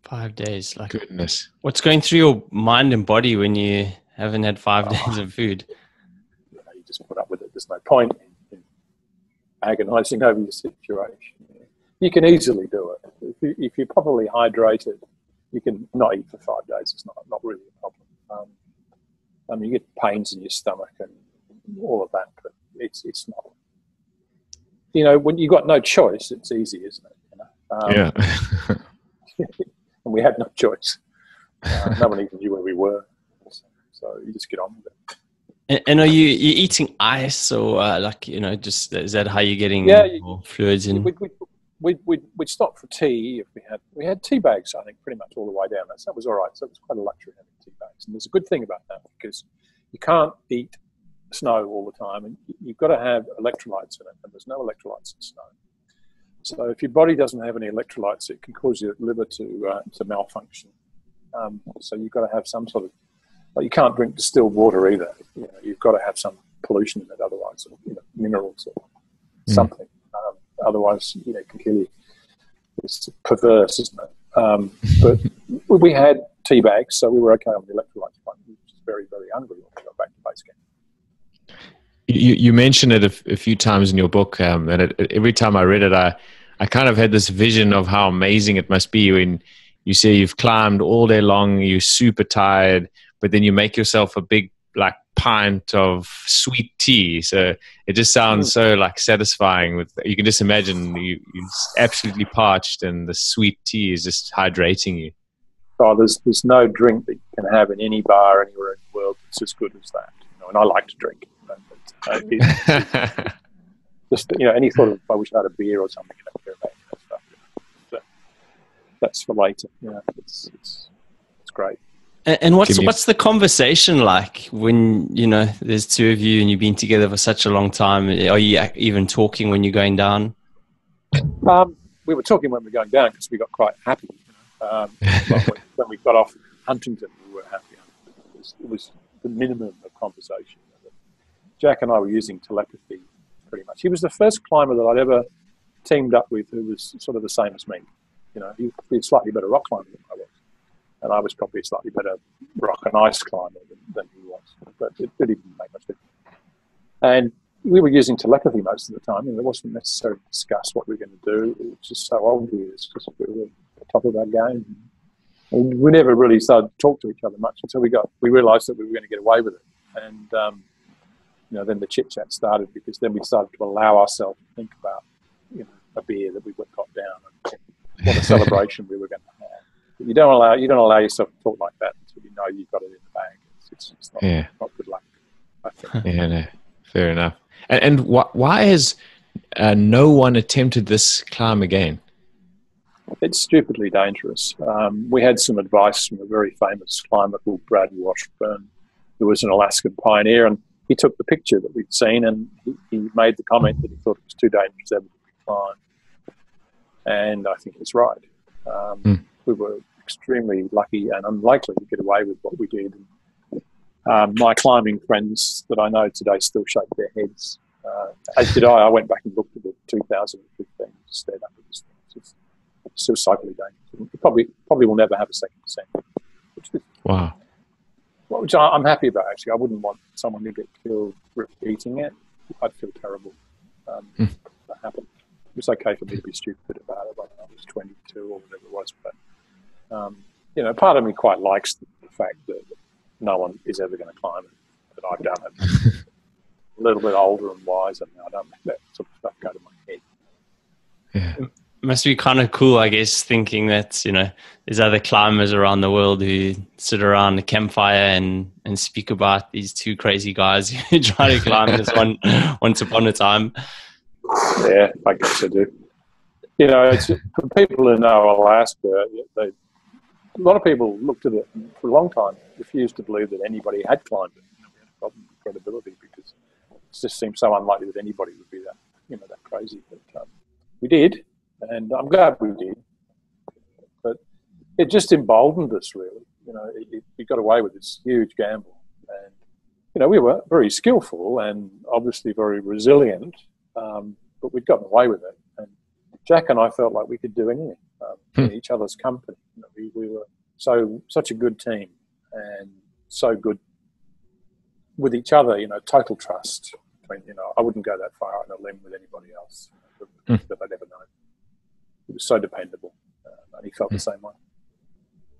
Five days, like goodness. What's going through your mind and body when you haven't had five oh. days of food? You, know, you, just put up with it. There's no point in, in agonising over your situation. You can easily do it if, you, if you're properly hydrated. You can not eat for five days. It's not not really a problem. Um, I mean, you get pains in your stomach and all of that, but it's it's not. You know, when you've got no choice, it's easy, isn't it? Um, yeah. and we had no choice. Uh, no one even knew where we were. So, so, you just get on with it. And, and are you you eating ice or uh, like you know just is that how you're getting yeah, you, fluids in? We, we, we'd, we'd, we'd stop for tea if we had we had tea bags. I think pretty much all the way down. That was all right. So it was quite a luxury having tea bags. And there's a good thing about that because you can't eat snow all the time, and you've got to have electrolytes in it, and there's no electrolytes in snow. So if your body doesn't have any electrolytes, it can cause your liver to uh, to malfunction. Um, so you've got to have some sort of like you can't drink distilled water either. You know, you've got to have some pollution in it, otherwise, or, you know, minerals or mm. something. Um, otherwise, you know, you. It's perverse, isn't it? Um, but we had tea bags, so we were okay on the electrolytes front. We were just very, very hungry when we got back to base camp. You, you mentioned it a, a, few times in your book, um, and it, every time I read it, I, I kind of had this vision of how amazing it must be when you say you've climbed all day long, you're super tired, but then you make yourself a big like pint of sweet tea. So it just sounds mm. so like satisfying. With you can just imagine you, you're absolutely parched, and the sweet tea is just hydrating you. Oh, there's there's no drink that you can have in any bar anywhere in the world that's as good as that. You know, and I like to drink. But, uh, just you know, any sort of I wish I had a beer or something. You know, stuff. But that's for later. You know, it's it's it's great. And what's what's the conversation like when you know there's two of you and you've been together for such a long time? Are you even talking when you're going down? Um, we were talking when we were going down because we got quite happy. Um, when we got off Huntington, we were happy. It was, it was, the minimum of conversation. Jack and I were using telepathy pretty much. He was the first climber that I'd ever teamed up with who was sort of the same as me. You know, he was slightly better rock climber than I was and I was probably a slightly better rock and ice climber than, than he was, but it, didn't make much difference. And we were using telepathy most of the time, and it wasn't necessarily discuss what we were going to do. It was just so obvious because we were at the top of our game. And we never really started to talk to each other much until we got we realised that we were going to get away with it, and um, you know then the chit chat started because then we started to allow ourselves to think about you know a beer that we would got down and what a celebration we were going to have you don't allow you don't allow yourself to talk like that until you know you've got it in the bag. It's, it's, not, yeah. not good luck. yeah, no, fair enough. And, and wh- why has uh, no one attempted this climb again? It's stupidly dangerous. Um, we had some advice from a very famous climber called Brad Washburn, who was an Alaskan pioneer, and he took the picture that we'd seen and he, he made the comment that he thought it was too dangerous ever to climb. And I think he's right. Um, mm. We were extremely lucky and unlikely to get away with what we did. Um, my climbing friends that I know today still shake their heads. Uh, as did I. I went back and looked at the 2015 stared up at this thing. It's, it's suicidally dangerous. It probably probably will never have a second descent. wow. Which I'm happy about actually. I wouldn't want someone to get killed repeating it. I'd feel terrible. Um, mm. That happened. It was okay for me to be stupid about it when I was 22 or whatever it was, but um, you know, part of me quite likes the, the fact that no one is ever going to climb it, but I've done it. a little bit older and wiser now. I don't let that sort of stuff go to my head. Yeah. It must be kind of cool, I guess, thinking that, you know, there's other climbers around the world who sit around the campfire and, and speak about these two crazy guys who try to climb this one once upon a time. Yeah, I guess I do. You know, it's, for people who know Alaska, they, a lot of people looked at it for a long time, refused to believe that anybody had climbed it. We had a problem with credibility because it just seemed so unlikely that anybody would be that, you know, that crazy. But um, we did, and I'm glad we did. But it just emboldened us, really. You know, it, it, we got away with this huge gamble, and you know, we were very skillful and obviously very resilient, um, but we'd gotten away with it. And Jack and I felt like we could do anything um, hmm. in each other's company. You know, we, we were so such a good team and so good with each other. You know, total trust. Between, you know, I wouldn't go that far on a limb with anybody else that, hmm. that I'd ever known. He was so dependable, uh, and he felt the hmm. same way.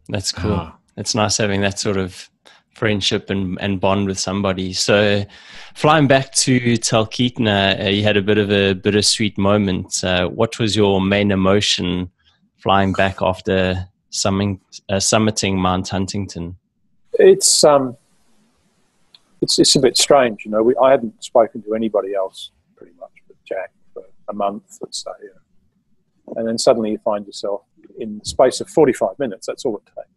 That's cool. Oh. It's nice having that sort of friendship and, and bond with somebody. So, flying back to Talkeetna, uh, you had a bit of a bittersweet moment. Uh, what was your main emotion flying back after summing, uh, summiting Mount Huntington? It's um, it's it's a bit strange, you know. We, I hadn't spoken to anybody else pretty much but Jack for a month, let's say. and then suddenly you find yourself in the space of 45 minutes. That's all it takes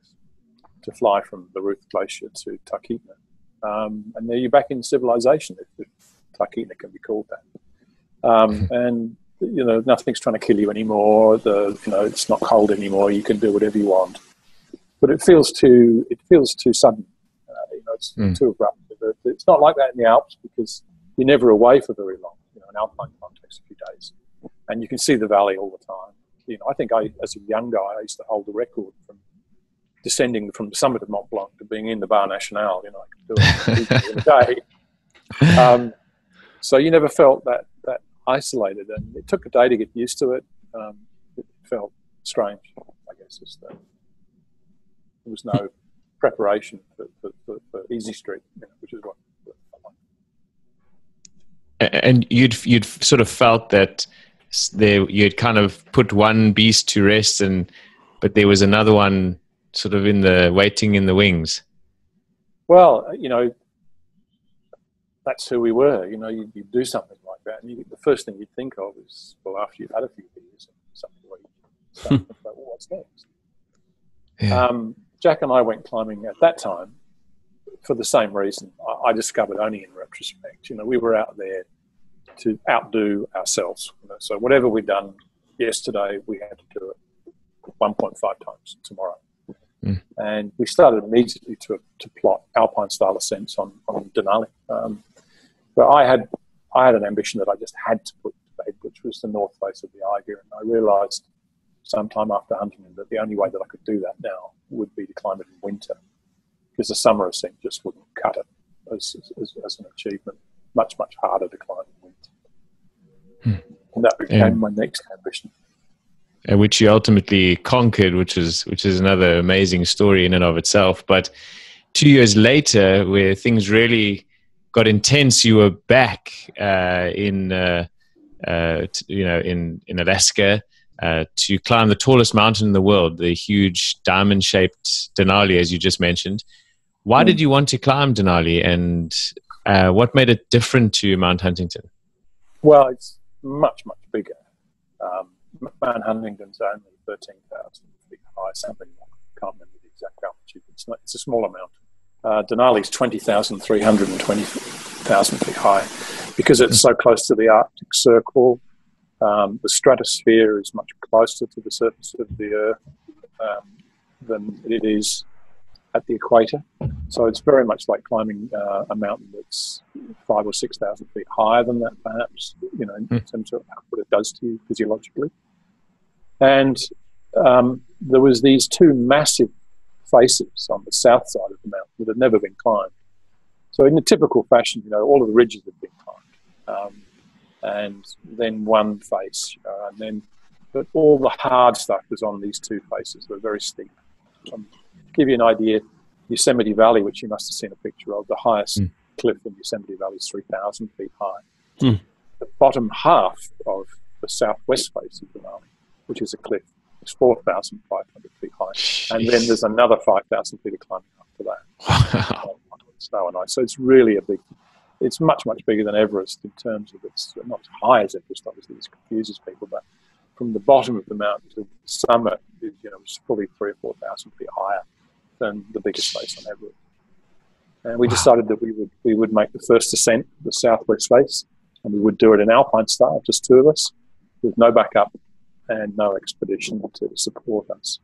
to fly from the Ruth Glacier to Talkeetna, um, and there you're back in civilization, if, if can be called that. Um, and you know nothing's trying to kill you anymore. The you know it's not cold anymore. You can do whatever you want, but it feels too it feels too sudden. Uh, you know, it's mm. too abrupt. It's not like that in the Alps because you're never away for very long. You know, an alpine climb takes a few days, and you can see the valley all the time. You know, I think I, as a young guy, I used to hold the record from descending from the summit of Mont Blanc to being in the Bar National. You know, I could do it in a day. Um, so you never felt that that isolated, and it took a day to get used to it. Um, it felt strange, I guess. That there was no preparation for, for, for, for Easy Street, you know, which is what. And you'd you'd sort of felt that there you'd kind of put one beast to rest, and but there was another one sort of in the waiting in the wings. Well, you know, that's who we were. You know, you, you do something that, and you, the first thing you'd think of is, well, after you've had a few beers, something like you start to think about, well, what's next? Yeah. Um, Jack and I went climbing at that time for the same reason. I, I, discovered only in retrospect. You know, we were out there to outdo ourselves. You know, so whatever we'd done yesterday, we had to do it 1.5 times tomorrow. Mm. And we started immediately to, to plot alpine style ascents on, on Denali. Um, but I had I had an ambition that I just had to put to bed, which was the north face of the Eiger, and I realised sometime after Huntington that the only way that I could do that now would be to climb it in winter, because the summer ascent just wouldn't cut it as, as, as an achievement. Much much harder to climb in winter, hmm. and that became yeah. my next ambition. And which you ultimately conquered, which is which is another amazing story in and of itself. But two years later, where things really got intense, you were back uh, in uh, uh, t- you know in in Alaska uh, to climb the tallest mountain in the world, the huge diamond-shaped Denali, as you just mentioned. Why mm. did you want to climb Denali, and uh, what made it different to Mount Huntington? Well, it's much much bigger. Um, Mount Huntington's only thirteen thousand feet high, something I can't remember the exact altitude. It's not, it's a smaller mountain. Uh, Denali is 20,320,000 feet high because it's so close to the Arctic Circle. Um, the stratosphere is much closer to the surface of the Earth um, than it is at the equator. So it's very much like climbing uh, a mountain that's five or six thousand feet higher than that, perhaps. You know, in mm. terms of what it does to you physiologically. And um, there was these two massive faces on the south side of the mountain that had never been climbed. So, in a typical fashion, you know, all of the ridges had been climbed, um, and then one face, uh, and then, but all the hard stuff was on these two faces. They're very steep. Um, to give you an idea, Yosemite Valley, which you must have seen a picture of, the highest mm. cliff in Yosemite Valley is 3,000 feet high. Mm. The bottom half of the southwest face of the valley, which is a cliff, is 4,500 feet high. Jeez. And then there's another 5,000 feet of climbing after that. Wow. Snow and ice. So it's really a big, it's much, much bigger than Everest in terms of it's not as high as Everest, obviously, this confuses people, but from the bottom of the mountain to the summit, you know, it's probably three or 4,000 feet higher than the biggest face on Everest. And we wow. decided that we would, we would make the first ascent, the southwest face, and we would do it in alpine style, just two of us, with no backup and no expedition to support us.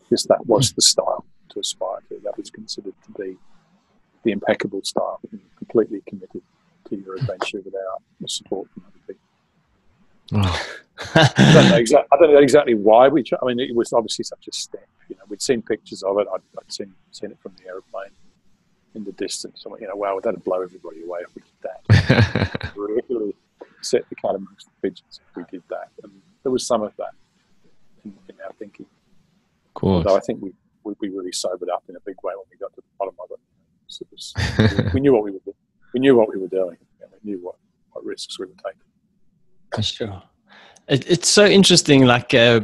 Because that was hmm. the style to aspire to. That was considered to be the impeccable style, completely committed to your adventure without the support from other people. Oh. I, don't know exactly, I don't know exactly why we. I mean, it was obviously such a step. You know, we'd seen pictures of it. I'd, I'd seen seen it from the aeroplane in the distance. And, you know, wow, that'd blow everybody away if we did that. really set the cat amongst the pigeons if we did that. And there was some of that in, in our thinking. Of course. Although I think we, we, we, really sobered up in a big way when we got to the bottom of it. So it was, we, knew what we were doing. We knew what we were doing, and we knew what, what risks we were taking. Sure. It, it's so interesting. Like, uh,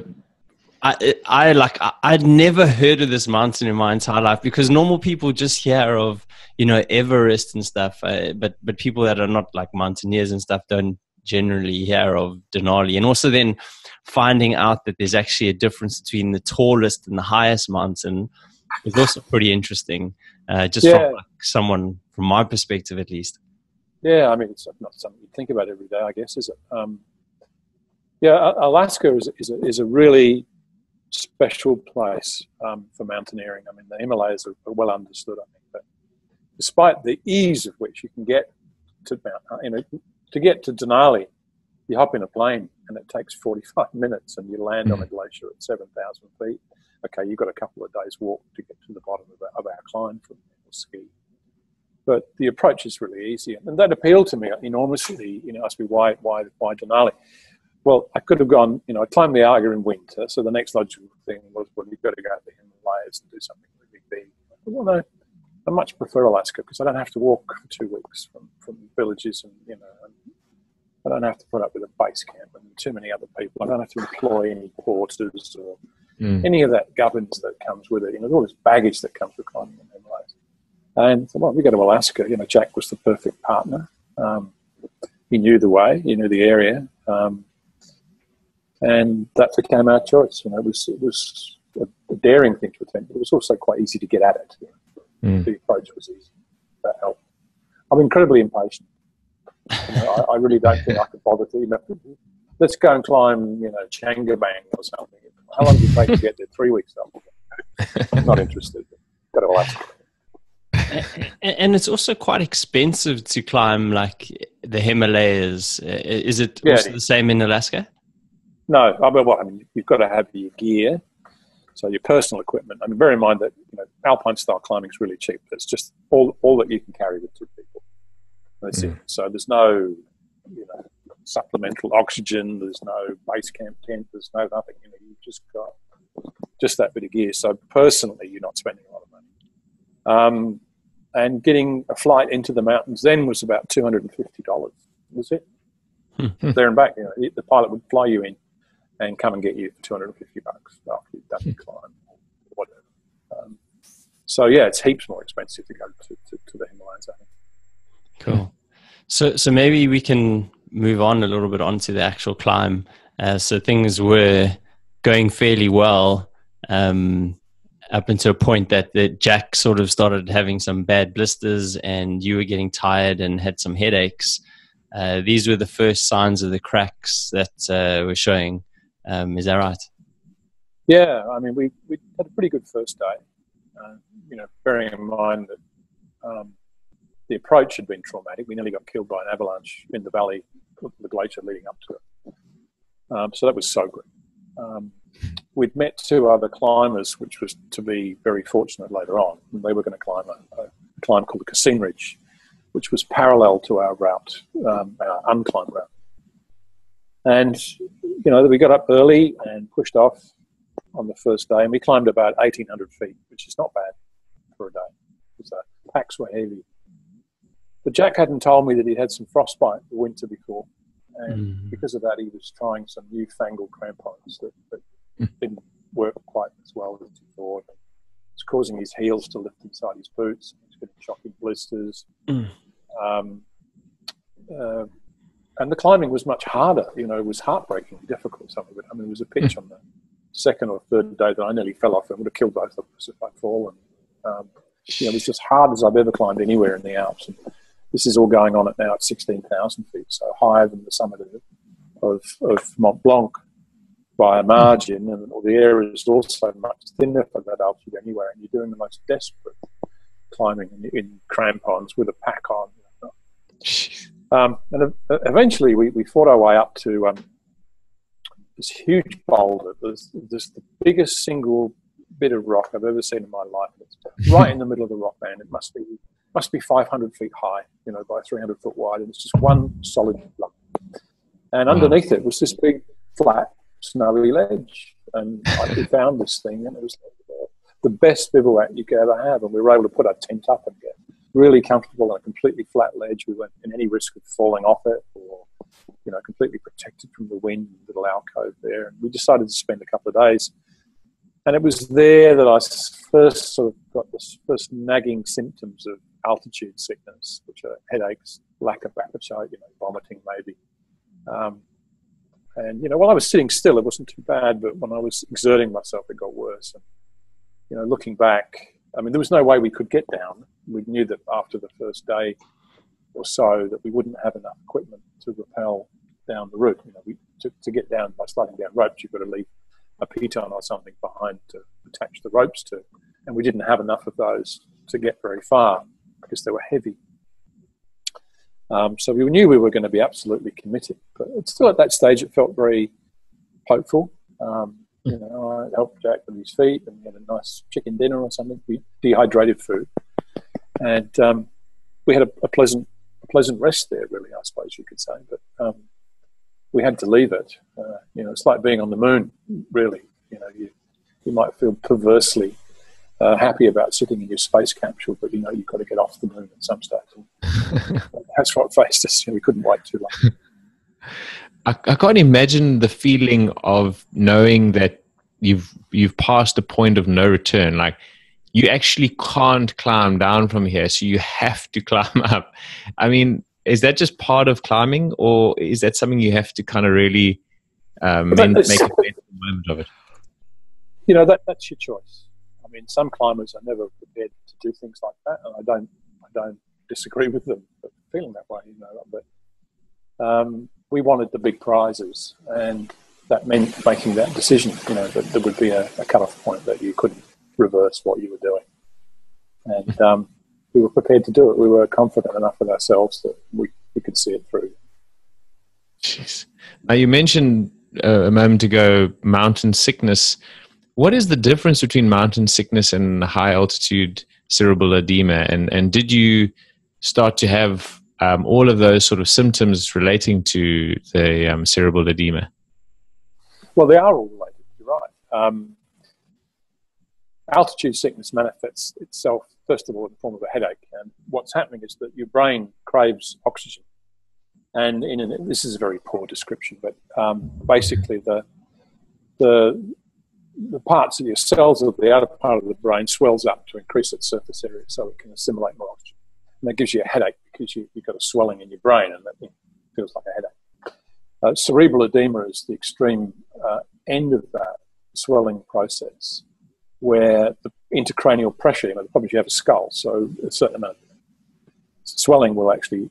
I, I like I'd never heard of this mountain in my entire life because normal people just hear of you know Everest and stuff, uh, but but people that are not like mountaineers and stuff don't generally hear of Denali, and also then finding out that there's actually a difference between the tallest and the highest mountain is also pretty interesting. Uh, just yeah. from like, someone from my perspective, at least. Yeah, I mean, it's not something you think about every day, I guess, is it? Um, yeah, Alaska is, is, a, is a really special place um, for mountaineering. I mean, the Himalayas are, are, well understood, I think, but despite the ease of which you can get to Mount, uh, you know, to get to Denali, you hop in a plane and it takes 45 minutes and you land on a hmm. glacier at 7,000 feet. Okay, you've got a couple of days walk to get to the bottom of our, of our climb from ski. But the approach is really easy, and that appealed to me enormously. You know, asked me why, why, why Denali? Well, I could have gone. You know, I climbed the Eiger in winter, so the next logical thing was, well, you've got to go to the Himalayas and do something really big. Well, no, I much prefer Alaska because I don't have to walk for two weeks from, from villages, and you know, and I don't have to put up with a base camp and too many other people. I don't have to employ any porters or mm. any of that governance that comes with it. You know, all this baggage that comes with climbing the Himalayas. And so, well, we go to Alaska. You know, Jack was the perfect partner. Um, he knew the way, he knew the area, um, and that became our choice. You know, it was it was a, a daring thing to attempt, but it was also quite easy to get at it. You know? Mm. The approach was easy. That helped. I'm incredibly impatient. You know, I, I, really don't think I could bother to. You know, let's go and climb, you know, Changabang or something. How long does it take to get there? Three weeks. I'm not interested. Got to Alaska and it's also quite expensive to climb like the Himalayas. Uh, is it yeah, also the same in Alaska? No, I mean, well, I mean, you've got to have your gear, so your personal equipment. I mean, bear in mind that you know alpine style climbing is really cheap. It's just all all that you can carry with two people. That's mm. it. So there's no, you know, supplemental oxygen. There's no base camp tent. There's no nothing. You know, you've just got just that bit of gear. So personally, you're not spending a lot of money. Um, and getting a flight into the mountains then was about two hundred and fifty dollars. Was it? Hmm. there and back. You know, the pilot would fly you in and come and get you for two hundred and fifty bucks after you've done your climb or whatever. Um, so yeah, it's heaps more expensive to go to, to, to the Himalayas. I think. Cool. So so maybe we can move on a little bit onto the actual climb. Uh, so things were going fairly well. Um, up until a point that, that Jack sort of started having some bad blisters and you were getting tired and had some headaches. Uh, these were the first signs of the cracks that uh, were showing. Um, is that right? Yeah, I mean, we, we had a pretty good first day. Uh, you know, bearing in mind that um, the approach had been traumatic. We nearly got killed by an avalanche in the valley, the glacier leading up to it. Um, so that was sobering. Um, we'd met two other climbers, which was to be very fortunate later on. They were going to climb a, a climb called the Cassin Ridge, which was parallel to our route, um, our unclimbed route. And, you know, we got up early and pushed off on the first day, and we climbed about 1,800 feet, which is not bad for a day. Because the packs were heavy. But Jack hadn't told me that he'd had some frostbite the winter before. And mm. because of that, he was trying some newfangled crampons that, that didn't work quite as well as thought. It's causing his heels to lift inside his boots. He's getting shocking blisters. Mm. Um, uh, and the climbing was much harder. You know, it was heartbreakingly difficult. Some of it. I mean, there was a pitch mm. on the second or third day that I nearly fell off and would have killed both of us if I'd fallen. Um, you know, it was just hard as I've ever climbed anywhere in the Alps. And this is all going on at now at 16,000 feet, so higher than the summit of, of Mont Blanc by a margin, and the air is also much thinner for that altitude anyway, and you're doing the most desperate climbing in, in crampons with a pack on. Um, and eventually, we, we fought our way up to um, this huge boulder. There's, there's the biggest single bit of rock I've ever seen in my life. It's right in the middle of the rock band. It must be must be 500 feet high, you know, by 300 foot wide, and it's just one solid lump. And underneath it was this big flat snowy ledge. And I found this thing, and it was the best bivouac you could ever have. And we were able to put our tent up and get really comfortable on a completely flat ledge. We weren't in any risk of falling off it or, you know, completely protected from the wind, little alcove there. And we decided to spend a couple of days. And it was there that I first sort of got the first nagging symptoms of altitude sickness, which are headaches, lack of appetite, you know, vomiting maybe, Um, and you know, while I was sitting still, it wasn't too bad, but when I was exerting myself, it got worse. And you know, looking back, I mean, there was no way we could get down. We knew that after the first day or so that we wouldn't have enough equipment to rappel down the route. You know, we, to, to get down by sliding down ropes, you've got to leave a piton or something behind to attach the ropes to, and we didn't have enough of those to get very far because they were heavy. Um, so we knew we were going to be absolutely committed, but still at that stage it felt very hopeful. Um, you know, I helped Jack with his feet, and we had a nice chicken dinner or something. We dehydrated food, and um, we had a, a, pleasant, a pleasant rest there. Really, I suppose you could say. But um, we had to leave it. Uh, you know, it's like being on the moon. Really, you know, you you might feel perversely uh, happy about sitting in your space capsule, but you know you've got to get off the moon at some stage. That's what faced us. You know, we couldn't wait too long. I, I can't imagine the feeling of knowing that you've you've passed the point of no return. Like you actually can't climb down from here, so you have to climb up. I mean, is that just part of climbing, or is that something you have to kind of really um, make a moment of it? You know, that, that's your choice. I mean, some climbers are never prepared to do things like that, and I don't, I don't disagree with them feeling that way, you know. But um, we wanted the big prizes, and that meant making that decision. You know, that there would be a, a cut-off point that you couldn't reverse what you were doing, and um, we were prepared to do it. We were confident enough with ourselves that we, we could see it through. Jeez. Now you mentioned uh, a moment ago mountain sickness. What is the difference between mountain sickness and high altitude cerebral edema? And and did you start to have um, all of those sort of symptoms relating to the um, cerebral edema? Well, they are all related. You're right. Um, altitude sickness manifests itself first of all in the form of a headache, and what's happening is that your brain craves oxygen. And in an, this is a very poor description, but um, basically the the the parts of your cells of the outer part of the brain swells up to increase its surface area so it can assimilate more oxygen and that gives you a headache because you, have got a swelling in your brain and that feels like a headache. Uh, cerebral edema is the extreme uh, end of that swelling process where the intracranial pressure, you know, the problem is you have a skull, so a certain amount of swelling will actually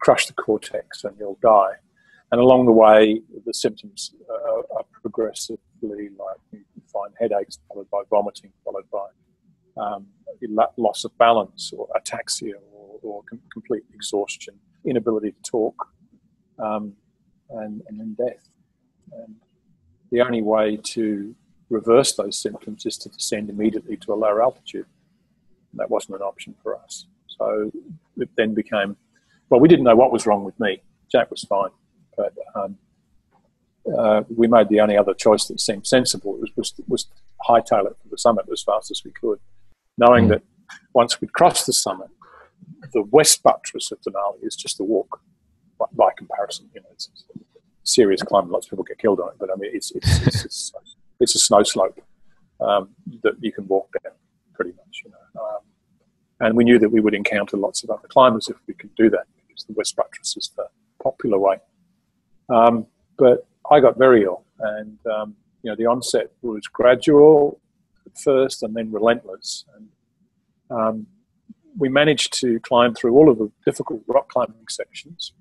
crush the cortex and you'll die. And along the way, the symptoms uh, are progressively like you find headaches followed by vomiting, followed by um, loss of balance or ataxia or com- complete exhaustion, inability to talk, um, and, and then death. And the only way to reverse those symptoms is to descend immediately to a lower altitude. And that wasn't an option for us. So it then became, well, we didn't know what was wrong with me. Jack was fine, but um, uh, we made the only other choice that seemed sensible was was, was hightail it to the summit as fast as we could, knowing mm. that once we'd crossed the summit, the west buttress of Denali is just a walk by, by comparison. You know, it's a serious climb. Lots of people get killed on it, but I mean, it's it's, it's, it's, it's a snow slope um, that you can walk down pretty much. You know, um, and we knew that we would encounter lots of other climbers if we could do that because the west buttress is the popular way. Um, but I got very ill, and um, you know, the onset was gradual first, and then relentless. And um, we managed to climb through all of the difficult rock climbing sections,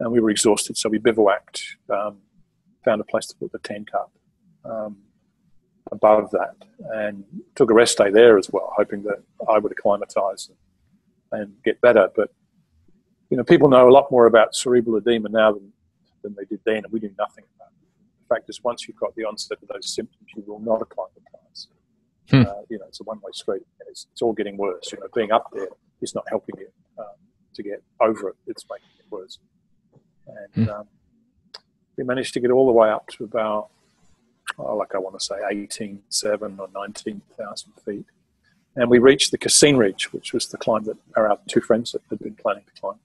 and we were exhausted, so we bivouacked, um, found a place to put the tent up um, above that, and took a rest day there as well, hoping that I would acclimatise and, and get better. But you know, people know a lot more about cerebral edema now than, than they did then, and we knew nothing about it. The fact once you've got the onset of those symptoms, you will not acclimatise. Hmm. Uh, you know, it's a one-way street. It's, it's, all getting worse. You know, being up there is not helping you um, to get over it. It's making it worse. And hmm. um, we managed to get all the way up to about, oh, like I want to say, 18,700 or 19,000 feet. And we reached the Cassin Ridge, which was the climb that our two friends had been planning to climb.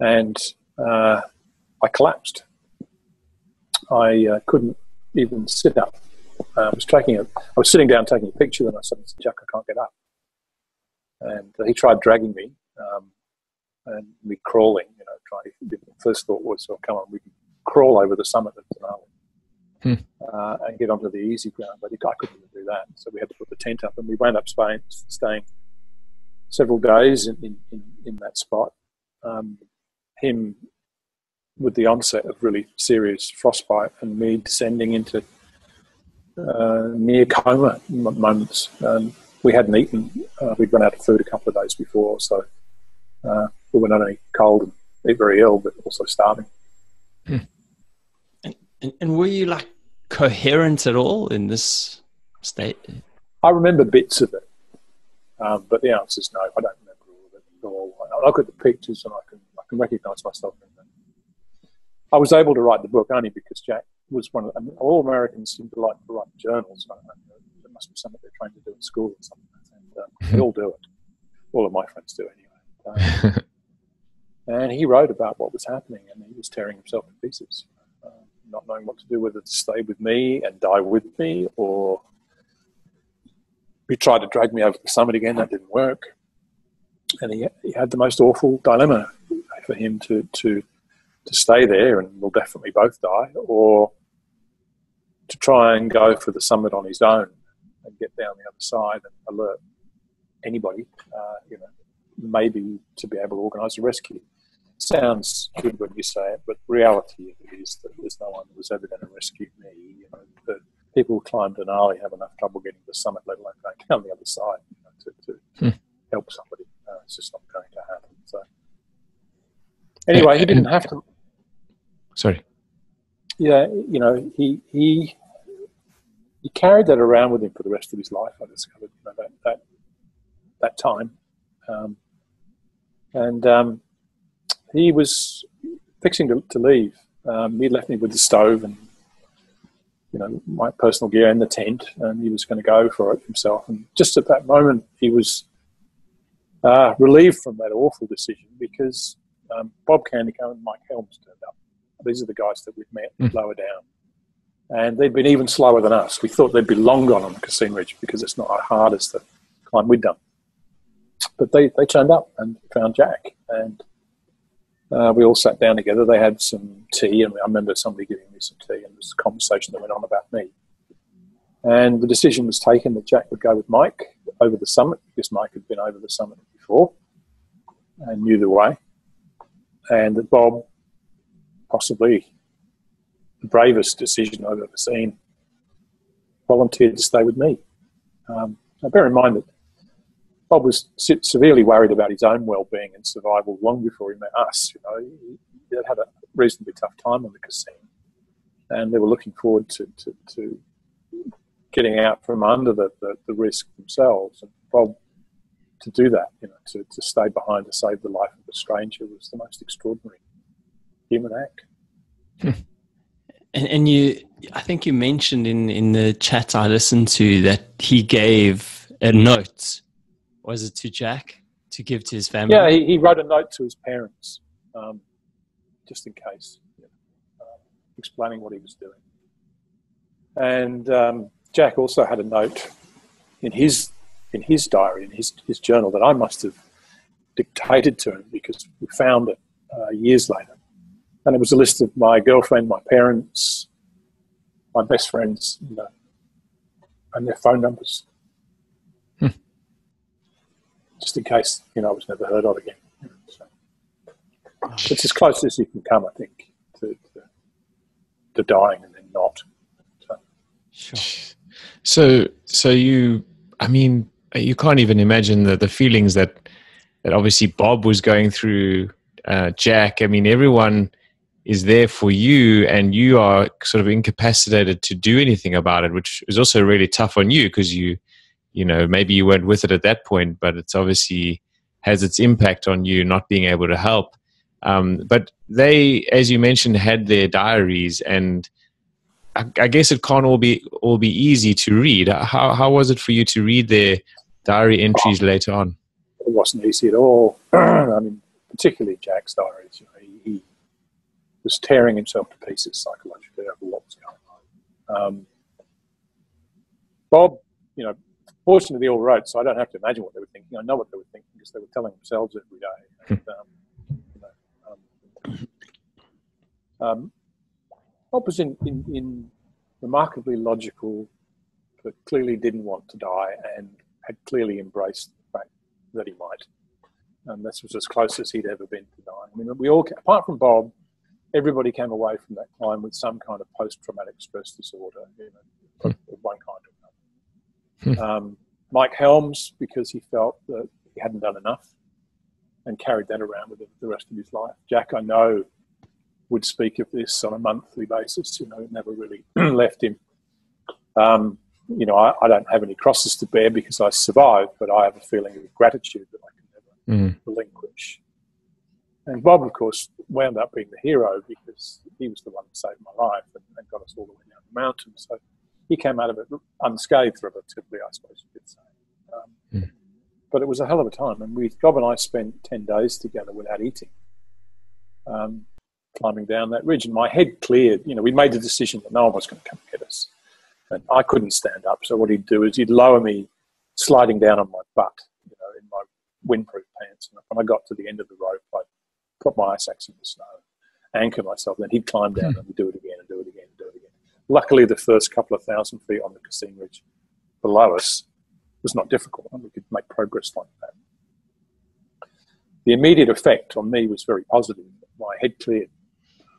And uh, I collapsed. I uh, couldn't even sit up uh, I was taking a, I was sitting down taking a picture, and I said, "Jack, I can't get up." And he tried dragging me, um, and me crawling. You know, trying. The first thought was, "Oh, come on, we can crawl over the summit of Denali." Hmm. Uh, and get onto the easy ground, but I couldn't even do that. So we had to put the tent up, and we wound up staying, staying several days in, in, in that spot. Um, him with the onset of really serious frostbite, and me descending into uh, near coma moments. Um, we hadn't eaten; uh, we'd run out of food a couple of days before, so uh, we were not only cold and very ill, but also starving. Hmm. And, and were you like coherent at all in this state? I remember bits of it, um, but the answer is no. I don't remember all of it at all. I look at the pictures and I can I can recognise myself in. I was able to write the book only because Jack was one of the, all Americans seem to like to write journals. I there must be something they're trying to do in school or something. And, uh, they all do it. All of my friends do anyway. Um, and he wrote about what was happening, and he was tearing himself to pieces, uh, not knowing what to do, whether to stay with me and die with me, or he tried to drag me over the summit again. That didn't work, and he, he had the most awful dilemma for him to to to stay there and we'll definitely both die, or to try and go for the summit on his own and get down the other side and alert anybody, uh, you know, maybe to be able to organise a rescue. Sounds good when you say it, but reality is that there's no one that was ever going to rescue me. You know, the people who climb Denali have enough trouble getting to the summit, let alone going down the other side you know, to, to hmm. help somebody. Uh, it's just not going to happen. So anyway, he didn't have to. Sorry. Yeah, you know, he he he carried that around with him for the rest of his life. I discovered you know, that that that time, um, and um, he was fixing to, to leave. Um, he left me with the stove and you know my personal gear in the tent, and he was going to go for it himself. And just at that moment, he was uh, relieved from that awful decision because um, Bob Kandiko and Mike Helms turned up. These are the guys that we've met mm. lower down. And they'd been even slower than us. We thought they'd be long gone on Cassin Ridge because it's not as hard as the climb we'd done. But they, they turned up and found Jack. And uh, we all sat down together. They had some tea, and I remember somebody giving me some tea, and there was a conversation that went on about me. And the decision was taken that Jack would go with Mike over the summit because Mike had been over the summit before and knew the way. And that Bob possibly the bravest decision I've ever seen, volunteered to stay with me. Um, now, bear in mind that Bob was severely worried about his own well-being and survival long before he met us. You know, he, had a reasonably tough time on the Cassin, and they were looking forward to, to, to getting out from under the, the, the, risk themselves. And Bob, to do that, you know, to, to stay behind to save the life of a stranger was the most extraordinary human act. And, and you, I think you mentioned in, in the chat I listened to that he gave a note. Was it to Jack to give to his family? Yeah, he, he wrote a note to his parents, um, just in case, uh, explaining what he was doing. And um, Jack also had a note in his in his diary, in his his journal, that I must have dictated to him because we found it uh, years later and it was a list of my girlfriend, my parents, my best friends, you know, and their phone numbers, hmm. just in case you know I was never heard of again. So, it's as close as you can come, I think, to, to, to dying and then not. So. Sure. So, so you, I mean, you can't even imagine the the feelings that that obviously Bob was going through. Uh, Jack, I mean, everyone is there for you and you are sort of incapacitated to do anything about it which is also really tough on you because you you know maybe you weren't with it at that point but it's obviously has its impact on you not being able to help. Um, but they as you mentioned had their diaries and I, I, guess it can't all be all be easy to read. How, how was it for you to read their diary entries later on? It wasn't easy at all. I mean particularly jack's diaries you know, was tearing himself to pieces psychologically over what was going on. Um, Bob, you know, fortunately, they all wrote, so I don't have to imagine what they were thinking. I know what they were thinking because they were telling themselves every day. And, hmm. um, um, um, Bob was in, in, in remarkably logical, but clearly didn't want to die and had clearly embraced the fact that he might. And this was as close as he'd ever been to dying. I mean, we all, apart from Bob, everybody came away from that climb with some kind of post-traumatic stress disorder, you know, of one kind or another. Hmm. Um, Mike Helms, because he felt that he hadn't done enough and carried that around with him the rest of his life. Jack, I know, would speak of this on a monthly basis. You know, it never really left him. Um, you know, I, I, don't have any crosses to bear because I survived, but I have a feeling of gratitude that I can never mm. relinquish. And Bob, of course, wound up being the hero because he was the one that saved my life and, and got us all the way down the mountain. So he came out of it unscathed, relatively, I suppose you could say. Um, mm. But it was a hell of a time, and we, Bob and I spent ten days together without eating. Um, climbing down that ridge, and my head cleared. You know, we made the decision that no one was going to come get us, and I couldn't stand up. So what he'd do is he'd lower me, sliding down on my butt, you know, in my windproof pants. And when I got to the end of the rope, I'd put my ice axe in the snow, anchor myself. Then he'd climb down, and do it again, and do it again, and do it again. Luckily, the first couple of thousand feet on the Cassin Ridge below us was not difficult, and we could make progress like that. The immediate effect on me was very positive. My head cleared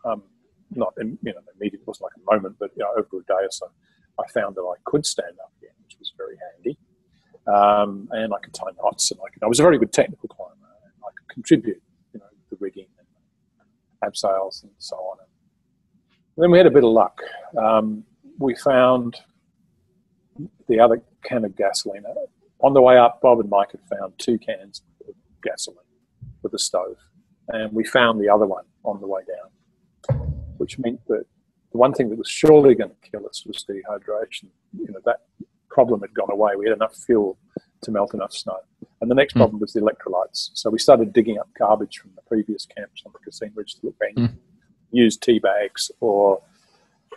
um, not in, you know immediately, it wasn't like a moment, but you know, over a day or so, I found that I could stand up again, which was very handy. Um, and I could tie knots, and I, could, I was a very good technical climber, and I could contribute, you know, the rigging and abseils and so on. And then we had a bit of luck. Um, we found the other can of gasoline. On the way up, Bob and Mike had found two cans of gasoline with a stove, and we found the other one on the way down which meant that the one thing that was surely going to kill us was dehydration. You know, that problem had gone away. We had enough fuel to melt enough snow. And the next mm. problem was the electrolytes. So we started digging up garbage from the previous camps on the Cassin Ridge to look back, mm. used tea bags, or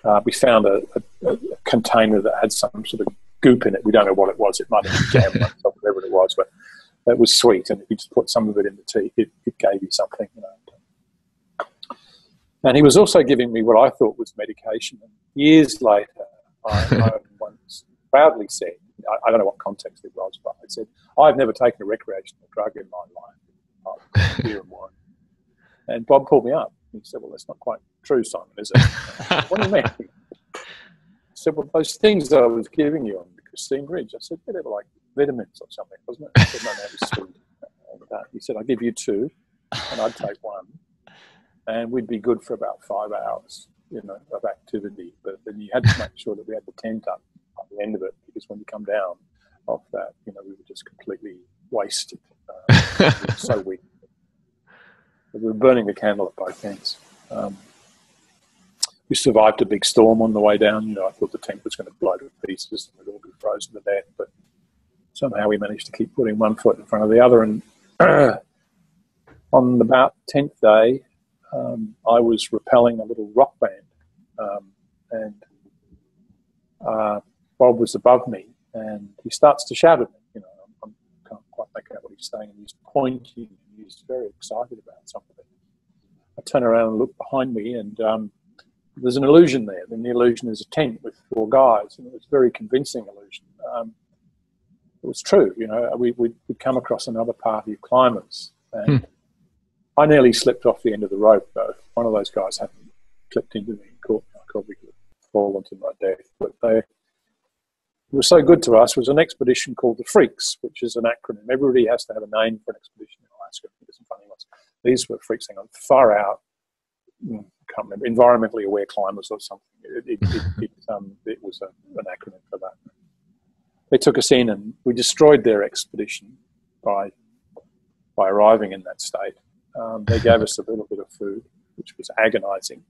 uh, we found a, a, a, container that had some sort of goop in it. We don't know what it was. It might have been jam, whatever it was, but it was sweet. And if you just put some of it in the tea, it, it gave you something. You know, and he was also giving me what I thought was medication. And years later, I, I once proudly said, I, I, don't know what context it was, but I said, I've never taken a recreational drug in my life, beer and wine. And Bob called me up. He said, Well, that's not quite true, Simon, is it? Said, what do you mean? I said, Well, those things that I was giving you on the Cassin Ridge, I said, yeah, they were like vitamins or something, wasn't it? He said, No, no, was. Uh, he said, I'll give you two, and I'd take one and we'd be good for about five hours, you know, of activity. But then you had to make sure that we had the tent up at the end of it because when you come down off that, you know, we were just completely wasted. Uh, we so weak. We were burning the candle at both ends. Um, we survived a big storm on the way down. You know, I thought the tent was going to blow to pieces and we'd all be frozen to death. But somehow we managed to keep putting one foot in front of the other. And on about 10th day, um, I was rappelling a little rock band, um, and uh, Bob was above me, and he starts to shout at me. You know, I can't quite make out what he's saying, and he's pointing. and He's very excited about something. I turn around and look behind me, and um, there's an illusion there. And the illusion is a tent with four guys, and it was a very convincing illusion. Um, it was true, you know. We, we'd, we'd, come across another party of climbers, and hmm I nearly slipped off the end of the rope, though. One of those guys hadn't clipped into me and caught me. I probably could have fallen to my death. But they were so good to us. It was an expedition called the Freaks, which is an acronym. Everybody has to have a name for an expedition in Alaska. There's some funny ones. These were Freaks, hang on, far out, hmm, can't remember, environmentally aware climbers or something. It, it, it, it, um, it was a, an acronym for that. They took us in and we destroyed their expedition by by arriving in that state. Um, they gave us a little bit of food, which was agonizing.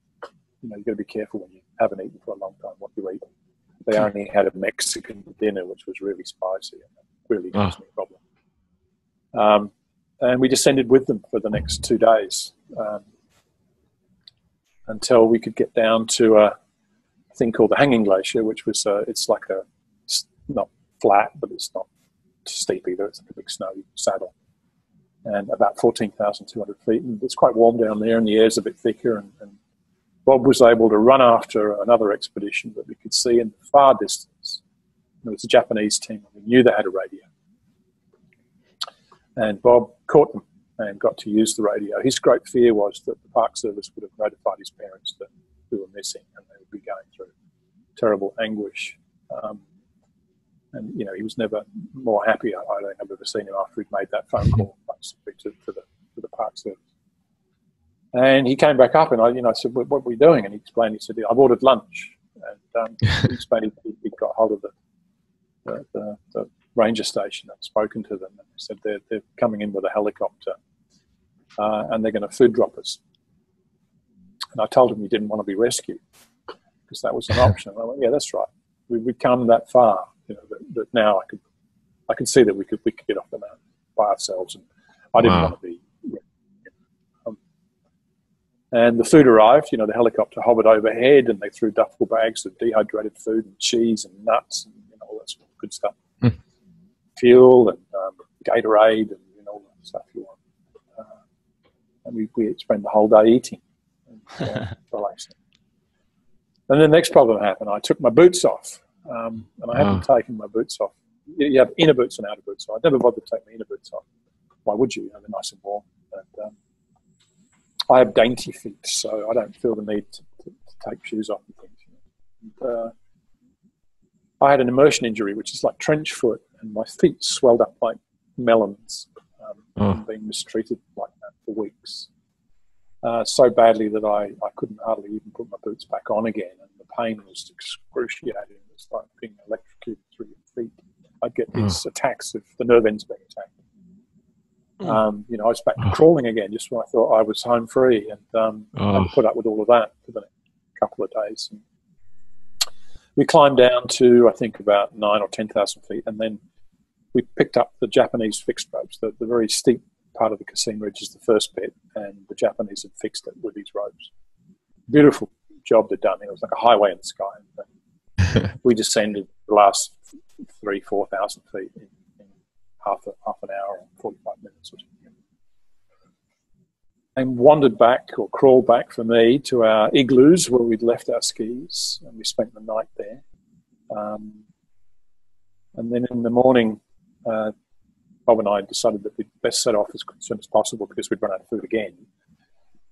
You know, you've got to be careful when you haven't eaten for a long time what you eat. They only had a Mexican dinner, which was really spicy and really caused oh. me a problem. Um, and we descended with them for the next two days um, until we could get down to a thing called the Hanging Glacier, which was uh, it's like a it's not flat, but it's not steep either. It's like a big snowy saddle and about 14,200 feet. And it's quite warm down there, and the air's a bit thicker. And, and Bob was able to run after another expedition that we could see in the far distance. It was a Japanese team, and we knew they had a radio. And Bob caught them and got to use the radio. His great fear was that the Park Service would have notified his parents that we were missing and they would be going through terrible anguish. Um, and, you know, he was never more happy. I, I, don't think I've ever seen him after he'd made that phone call to, to, the, to the Park Service. And he came back up and I, you know, I said, what, what are we doing? And he explained, he said, I've ordered lunch. And um, he explained he, he got hold of the, the, the, the ranger station and spoken to them. And they said they're, they're coming in with a helicopter uh, and they're going to food drop us. And I told him he didn't want to be rescued because that was an option. And I went, yeah, that's right. We, would come that far, you know, that, that, now I could, I could see that we could, we could get off the mountain by ourselves. And I didn't wow. want to be. Um, and the food arrived, you know, the helicopter hovered overhead and they threw duffel bags of dehydrated food and cheese and nuts and you know, all that sort of good stuff fuel and um, Gatorade and you know, all that stuff you want. Uh, and we, we spent the whole day eating and uh, relaxing. And the next problem happened. I took my boots off, um, and I haven't oh. taken my boots off. You have inner boots and outer boots. So I never bothered to take my inner boots off. Why would you? you know, they're nice and warm. And, um, I have dainty feet, so I don't feel the need to, to, to take shoes off and things. And, uh, I had an immersion injury, which is like trench foot, and my feet swelled up like melons, um, oh. being mistreated like that for weeks. Uh, so badly that I, I couldn't hardly even put my boots back on again, and the pain was excruciating. It's like being electrocuted through your feet. I'd get these oh. attacks of the nerve ends being attacked. Hmm. Um, you know, I was back oh. crawling again just when I thought I was home free, and um, I put up with all of that for the next couple of days. And we climbed down to I think about nine or ten thousand feet, and then we picked up the Japanese fixed ropes. The, the very steep part of the Ridge is the first bit, and the Japanese had fixed it with these ropes. Beautiful job they'd done. It was like a highway in the sky. we descended the last three, four thousand feet in, in half a, half an hour or forty-five minutes or something and wandered back or crawled back for me to our igloos where we'd left our skis and we spent the night there. Um, and then in the morning, uh, Bob and I decided that we'd best set off as soon as possible because we'd run out of food again.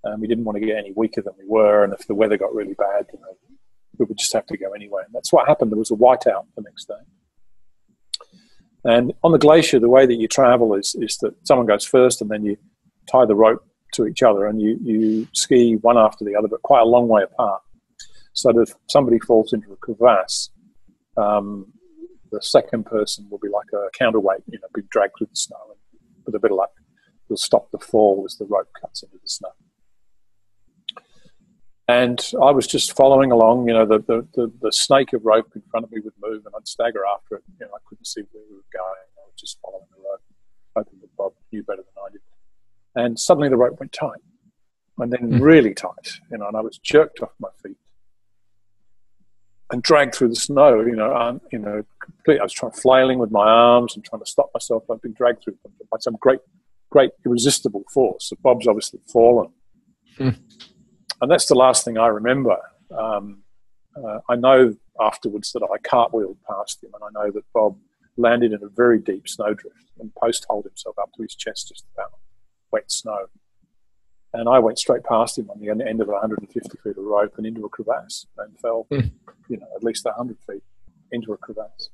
Um, we didn't want to get any weaker than we were, and if the weather got really bad, you know, we would just have to go anyway. And that's what happened. There was a whiteout the next day. And on the glacier, the way that you travel is, is that someone goes first and then you tie the rope to each other and you, you ski one after the other, but quite a long way apart. So that if somebody falls into a crevasse, um, the second person will be like a counterweight, you know, be dragged through the snow. And with a bit of luck, you'll stop the fall as the rope cuts into the snow. And I was just following along, you know, the, the, the, the, snake of rope in front of me would move and I'd stagger after it. You know, I couldn't see where we were going. I was just following the rope, hoping that Bob knew better than I did and suddenly the rope went tight, and then mm. really tight, you know, and I was jerked off my feet and dragged through the snow, you know, um, you know, completely. I was trying flailing with my arms and trying to stop myself. I'd been dragged through by some great, great irresistible force. So Bob's obviously fallen, mm. and that's the last thing I remember. Um, uh, I know afterwards that I cartwheeled past him, and I know that Bob landed in a very deep snowdrift and post-holed himself up to his chest just about wet snow. And I went straight past him on the end of a 150 feet of rope and into a crevasse and fell, mm. you know, at least 100 feet into a crevasse.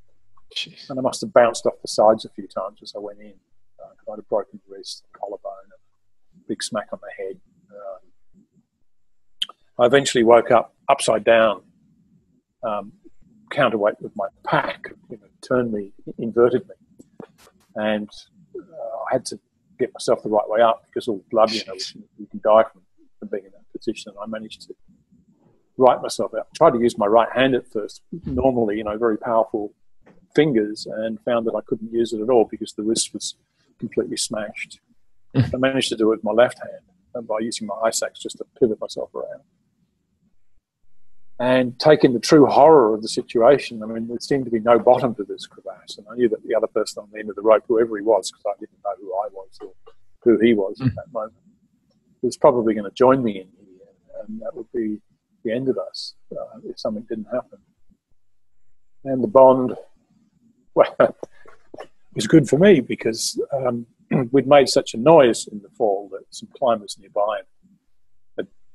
Jeez. And I must have bounced off the sides a few times as I went in. Uh, I had a broken the wrist, collarbone, a big smack on the head. Um, I eventually woke up upside down, um, counterweight with my pack, you know, turned me, inverted me. And uh, I had to get myself the right way up because all blood, you know, you can die from, from being in that position. And I managed to right myself out. I tried to use my right hand at first, normally, you know, very powerful fingers, and found that I couldn't use it at all because the wrist was completely smashed. I managed to do it with my left hand and by using my ice axe just to pivot myself around and taking the true horror of the situation. I mean, there seemed to be no bottom to this crevasse, and I knew that the other person on the end of the rope, whoever he was, because I didn't know who I was or who he was mm. at that moment, was probably going to join me in here, and that would be the end of us uh, if something didn't happen. And the bond, well, was good for me because um, we'd made such a noise in the fall that some climbers nearby had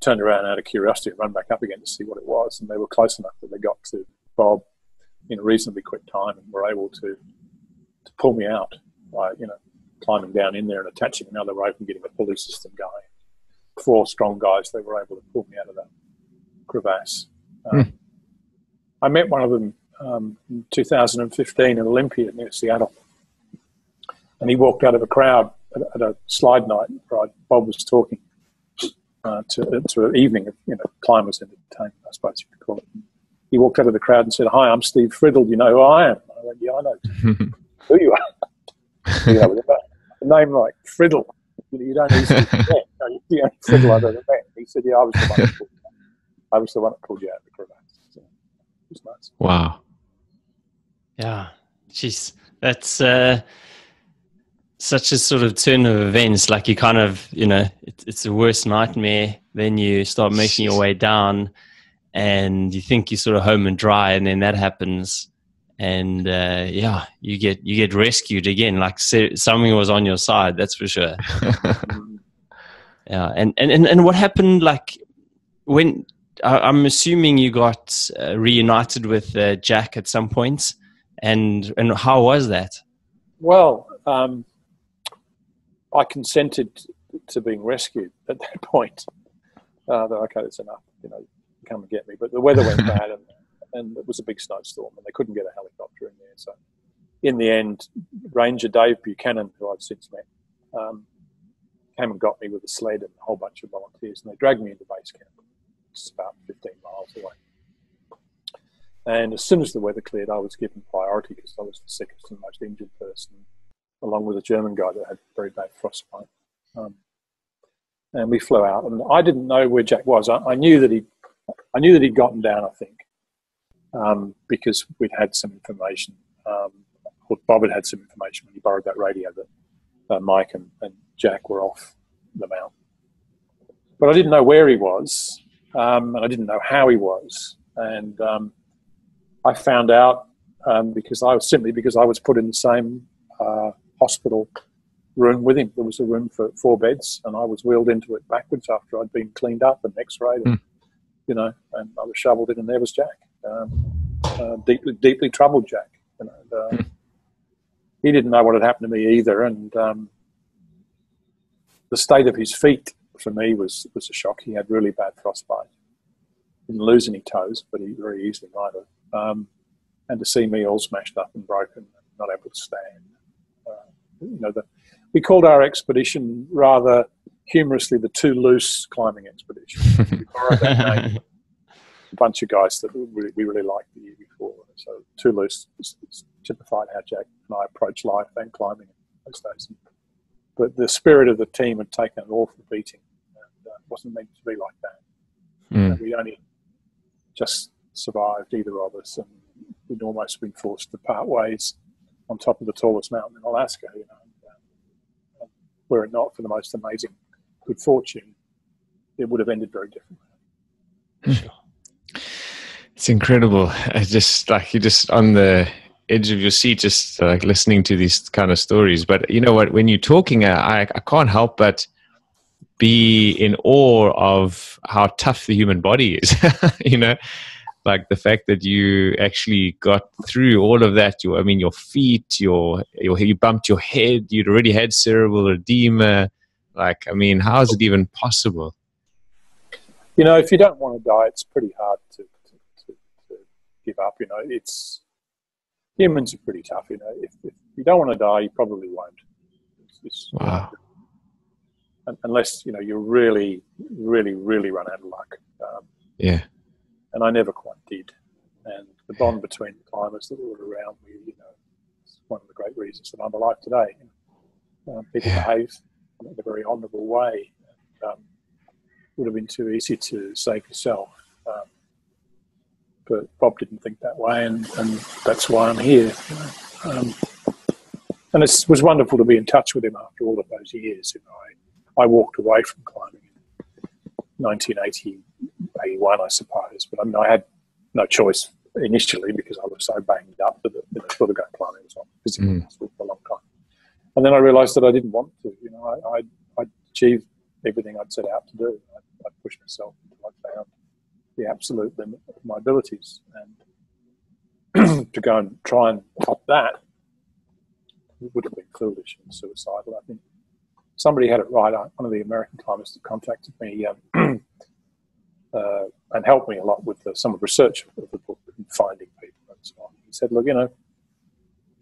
turned around out of curiosity and run back up again to see what it was, and they were close enough that they got to Bob in a reasonably quick time and were able to to pull me out by you know climbing down in there and attaching another rope and getting a pulley system going. Four strong guys, they were able to pull me out of that crevasse. Um, hmm. I met one of them um, in 2015 in Olympia near Seattle, and he walked out of a crowd at, at a slide night where Bob was talking uh, to, to an evening of you know climbers entertainment, I suppose you could call it. He walked out of the crowd and said, "Hi, I'm Steve Friddle. Do you know who I am?" I went, "Yeah, I know who you are." you know, a name like Friddle, you, don't easily forget. You know, Friddle I've ever met. He said, "Yeah, I was the one." That I was the one that pulled you out of the crevasse. So it was nice. Wow. Yeah, jeez, that's. Uh, such a sort of turn of events like you kind of you know it, it's the worst nightmare then you start making your way down and you think you're sort of home and dry and then that happens. And uh, yeah you get you get rescued again. Like something was on your side that's for sure. Yeah and, and and what happened like when i'm assuming you got uh, reunited with uh, jack at some point. And and how was that? Well um I consented to being rescued at that point. Uh, that okay, that's enough. You know, come and get me. But the weather went bad, and, and it was a big snowstorm, and they couldn't get a helicopter in there. So, in the end, Ranger Dave Buchanan, who I've since met, um, came and got me with a sled and a whole bunch of volunteers, and they dragged me into base camp. It's about 15 miles away. And as soon as the weather cleared, I was given priority because I was the sickest and most injured person along with a German guy that had very bad frostbite. Um, and we flew out, and I didn't know where Jack was. I, I knew that he, I knew that he'd gotten down. I think um, because we'd had some information. Um, Bob had had some information when he borrowed that radio that uh, Mike and, and, Jack were off the mountain. But I didn't know where he was, um, and I didn't know how he was. And um, I found out um, because I was simply because I was put in the same uh, hospital room with him. There was a room for four beds, and I was wheeled into it backwards after I'd been cleaned up and X-rayed, and, mm. you know, and I was shoveled in, and there was Jack, um, uh, deeply, deeply troubled Jack. You know, and, uh, mm. he didn't know what had happened to me either, and um, the state of his feet for me was was a shock. He had really bad frostbite. Didn't lose any toes, but he very easily might have. Um, and to see me all smashed up and broken, and not able to stand, you know, the, we called our expedition rather humorously the Too Loose Climbing Expedition. a bunch of guys that we really, we really liked the year before. So Too Loose typified how Jack and I approach life and climbing in those days. But the spirit of the team had taken an awful beating. And, uh, wasn't meant to be like that. Mm. we only just survived, either of us, and we'd almost been forced to part ways on top of the tallest mountain in Alaska. You know, uh, were it not for the most amazing good fortune, it would have ended very differently. Sure. It's incredible. I just like you just on the edge of your seat, just like listening to these kind of stories. But you know what? When you're talking, I I can't help but be in awe of how tough the human body is. you know, like the fact that you actually got through all of that your i mean your feet your, your you bumped your head you'd already had cerebral edema. Like i mean how is it even possible? You know if you don't want to die it's pretty hard to, to, to, to give up you know. It's humans are pretty tough you know. If, if, you don't want to die you probably won't. It's, it's, wow. unless you know you really really really run out of luck. Um, yeah and I never quite did. And the bond between the climbers that were around me, you know, is one of the great reasons that I'm alive today. Um, people yeah. behave in a very honourable way. And, um, would have been too easy to save yourself. Um, but Bob didn't think that way, and, and that's why I'm here. You know. um, and it was wonderful to be in touch with him after all of those years. You know, I, I walked away from climbing 1980, 81, I suppose. But I mean, I had no choice initially because I was so banged up that you know, sort of going climbing was on physical mm. for a long time. And then I realised that I didn't want to. You know, I, I, I achieved everything I'd set out to do. I, I pushed myself until I found the absolute limit of my abilities. And to go and try and top that would have been foolish and suicidal, I think. Somebody had it right. One of the American climbers that contacted me um, uh, and helped me a lot with the, some of the research of the book and finding people and so on. He said, look, you know,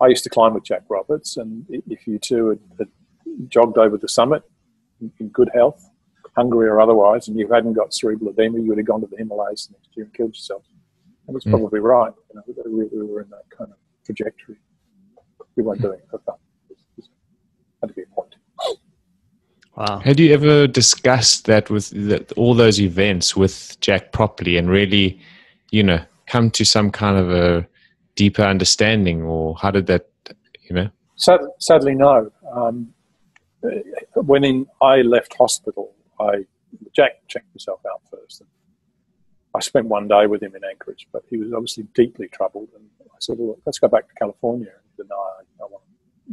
I used to climb with Jack Roberts, and if you two had, had jogged over the summit in, in good health, hungry or otherwise, and you hadn't got cerebral edema, you would have gone to the Himalayas next year and killed yourself. And he's mm. probably right. You know, we, we, were in that kind of trajectory. We weren't doing it for fun. It had to be a point. Wow. Had you ever discussed that with the, all those events with Jack properly and really, you know, come to some kind of a deeper understanding, or how did that, you know? Sad, sadly, no. Um, when in, I left hospital, I Jack checked himself out first. And I spent one day with him in Anchorage, but he was obviously deeply troubled. And I said, "Well, let's go back to California." And he said, "No, I, I want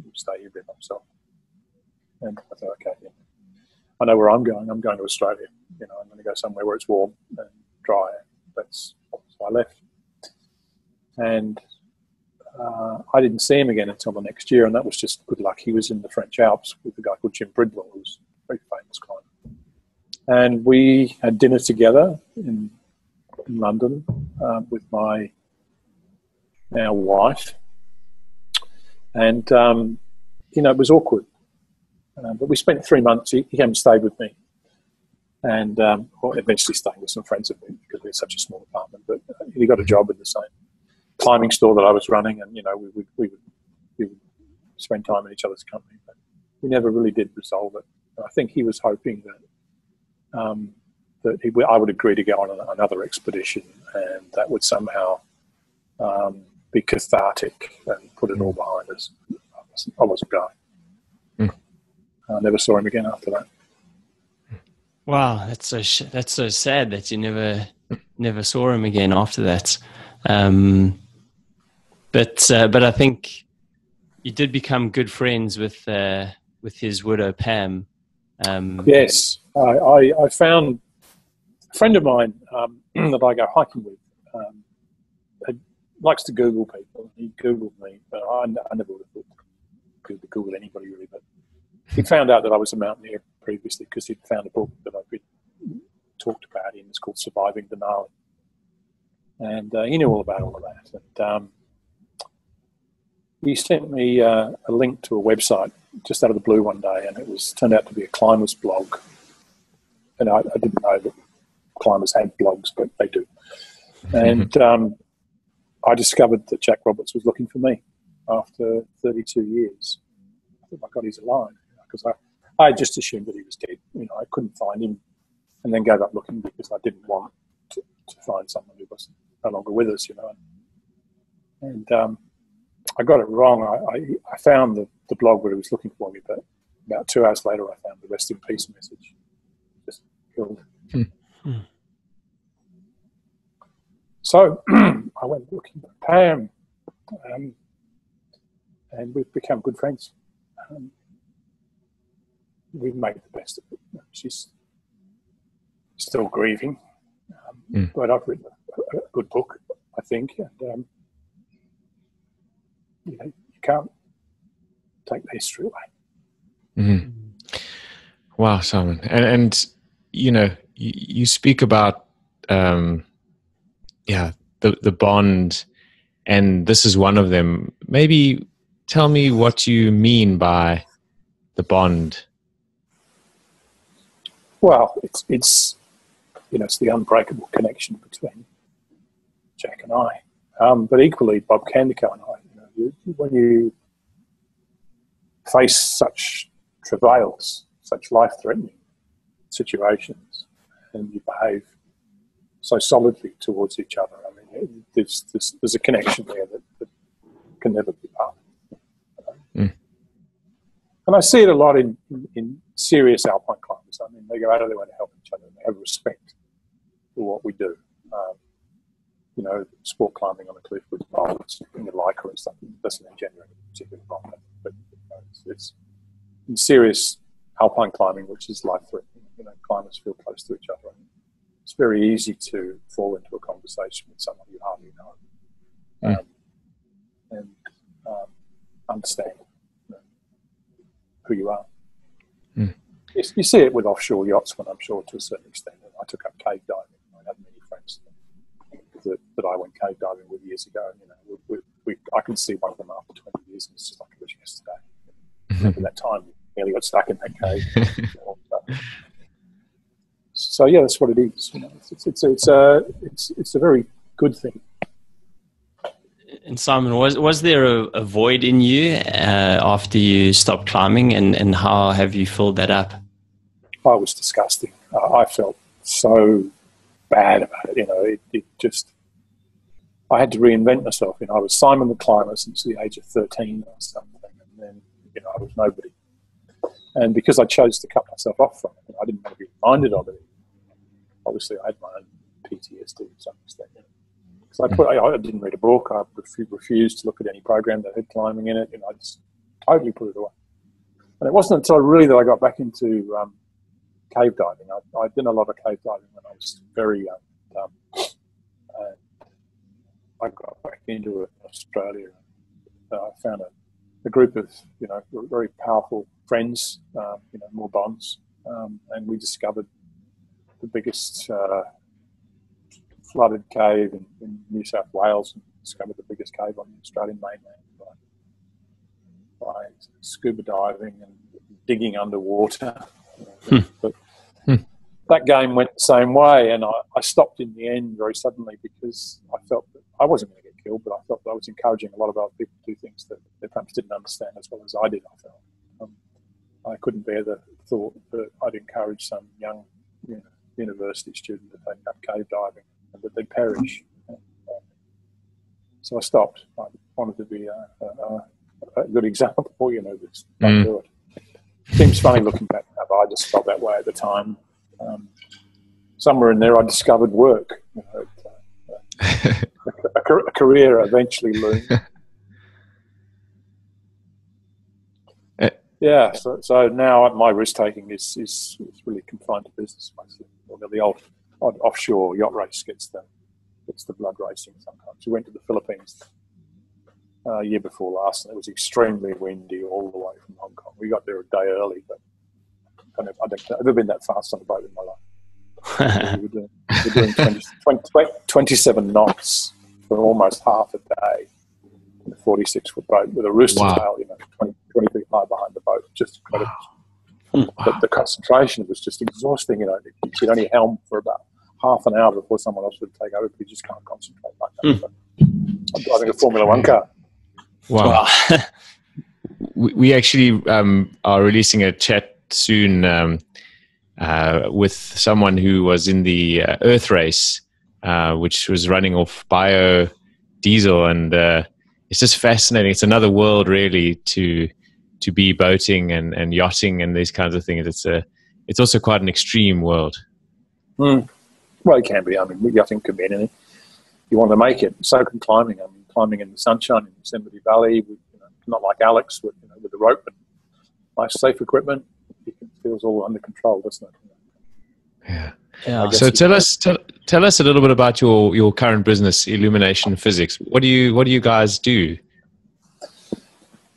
to stay here by myself." And I thought, "Okay, yeah. I know where I'm going. I'm going to Australia. You know, I'm going to go somewhere where it's warm and dry." That's so I left, and uh, I didn't see him again until the next year, and that was just good luck. He was in the French Alps with a guy called Jim Bridwell, who's a very famous climber and we had dinner together in, in London uh, with my now wife, and um, you know it was awkward, uh, but we spent three months. He, he came and stayed with me, and um, well, eventually staying with some friends of his because we had such a small apartment. But he got a job in the same climbing store that I was running, and you know we would we would, we would spend time in each other's company, but we never really did resolve it. I think he was hoping that um, that he, I would agree to go on another expedition, and that would somehow um, be cathartic and put it all behind us. I wasn't, I wasn't going. I never saw him again after that. Wow, that's so sh- that's so sad that you never never saw him again after that. Um, but uh, but I think you did become good friends with uh, with his widow Pam. Um, yes, I, I, I, found a friend of mine um, that I go hiking with um, likes to Google people. He Googled me, but I, I never would have Googled anybody really. But he found out that I was a mountaineer previously because he'd found a book that I'd talked about in. It's called Surviving Denali. And uh, he knew all about all of that. And um, he sent me uh, a link to a website just out of the blue one day, and it was turned out to be a climbers blog. And I, I didn't know that climbers had blogs, but they do. And um, I discovered that Jack Roberts was looking for me after 32 years. I thought, my God, he's alive. Because I, I just assumed that he was dead. You know, I couldn't find him and then gave up looking because I didn't want to, to find someone who was no longer with us, you know. And um, I got it wrong. I, I, I, found the, the blog where he was looking for me, but about two hours later, I found the rest in peace message. Just killed. Hmm. So I went looking for Pam, um, and we've become good friends. Um, we've made the best of it. She's still grieving, um, mm. but I've written a, a, good book, I think, and um, you know, you can't take the history away. Mm-hmm. Wow, Simon, and, and you know, you, you speak about, um, yeah, the the bond, and this is one of them. Maybe tell me what you mean by the bond. Well, it's it's you know it's the unbreakable connection between Jack and I, um, but equally Bob Kandiko and I You know, when you face such travails, such life threatening situations, and you behave so solidly towards each other, I mean, there's, there's, there's a connection there that, that can never be part. Mm. And I see it a lot in, in serious alpine climbers. I mean, they go out of their way to help each other, and they have respect for what we do. Um, you know, sport climbing on a cliff with poles in a Leica and stuff doesn't engender any particular problem. But you know, it's, it's serious alpine climbing, which is life threatening. You know, climbers feel close to each other. It's very easy to fall into a conversation with someone you hardly know um, and um, understand you know, who you are. Mm. You see it with offshore yachtsmen, I'm sure, to a certain extent. I took up cave diving. I had many friends that, that I went cave diving with years ago. You know, we, we, we, I can see one of them after 20 years, and it's just like it was yesterday. Remember that time we nearly got stuck in that cave. so yeah, that's what it is. You know, it's, it's, it's, it's, a, it's, it's a very good thing. And Simon, was was there a, a void in you uh, after you stopped climbing, and, and how have you filled that up? I was disgusting. Uh, I felt so bad about it. You know, it, it, just I had to reinvent myself. You know, I was Simon the Climber since the age of thirteen or something, and then you know I was nobody. And because I chose to cut myself off from it, I didn't want to be reminded of it. Obviously, I had my own PTSD to some extent. You know. So I, put, I, I, didn't read a book. I refused to look at any program that had climbing in it. You know, I just totally put it away. And it wasn't until really that I got back into um, cave diving. I, I did a lot of cave diving when I was very young. Um, and I got back into it in Australia. Uh, I found a, a, group of you know very powerful friends, uh, you know more bonds, um, and we discovered the biggest uh, flooded cave in, in, New South Wales and discovered the biggest cave on the Australian mainland by, by scuba diving and digging underwater. Hmm. But hmm. that game went the same way, and I, I, stopped in the end very suddenly because I felt that I wasn't going to get killed, but I felt that I was encouraging a lot of other people to do things that they perhaps didn't understand as well as I did. I felt um, I couldn't bear the thought that I'd encourage some young you know, university student to take up cave diving and that they'd perish. So I stopped. I wanted to be a, a, a good example, for you know, just don't mm. do it. Seems funny looking back now, but I just felt that way at the time. Um, somewhere in there, I discovered work. You know, uh, a, a, career eventually loomed. Eh. yeah, so, so now my risk taking is, is, is really confined to business, mostly. Well, the old offshore yacht race gets the gets the blood racing sometimes. We went to the Philippines uh, year before last, and it was extremely windy all the way from Hong Kong. We got there a day early, but kind of, I don't I've never been that fast on a boat in my life. we were doing, we were doing 20, 20, 27 knots for almost half a day in a 46 foot boat with a rooster wow. tail, you know, 20, 20 feet high behind the boat. Just incredible. Wow. But the concentration was just exhausting. You know, you could only helm for about half an hour before someone else would take over because you just can't concentrate like that. Mm. I'm driving a Formula One car. Wow. we actually um, are releasing a chat soon um, uh, with someone who was in the uh, Earthrace, uh, which was running off biodiesel, and uh, it's just fascinating. It's another world, really, to to be boating and, and yachting and these kinds of things. It's a it's also quite an extreme world. Mm. Well, it can be. I mean, yachting can be anything. You want to make it. So can climbing. I mean, climbing in the sunshine in Yosemite Valley, with, you know, not like Alex with, you know, with the rope and nice safe equipment. It feels all under control, doesn't it? Yeah. Yeah. So tell us tell, tell us a little bit about your, your current business, Illumination Physics. What do you what do you guys do?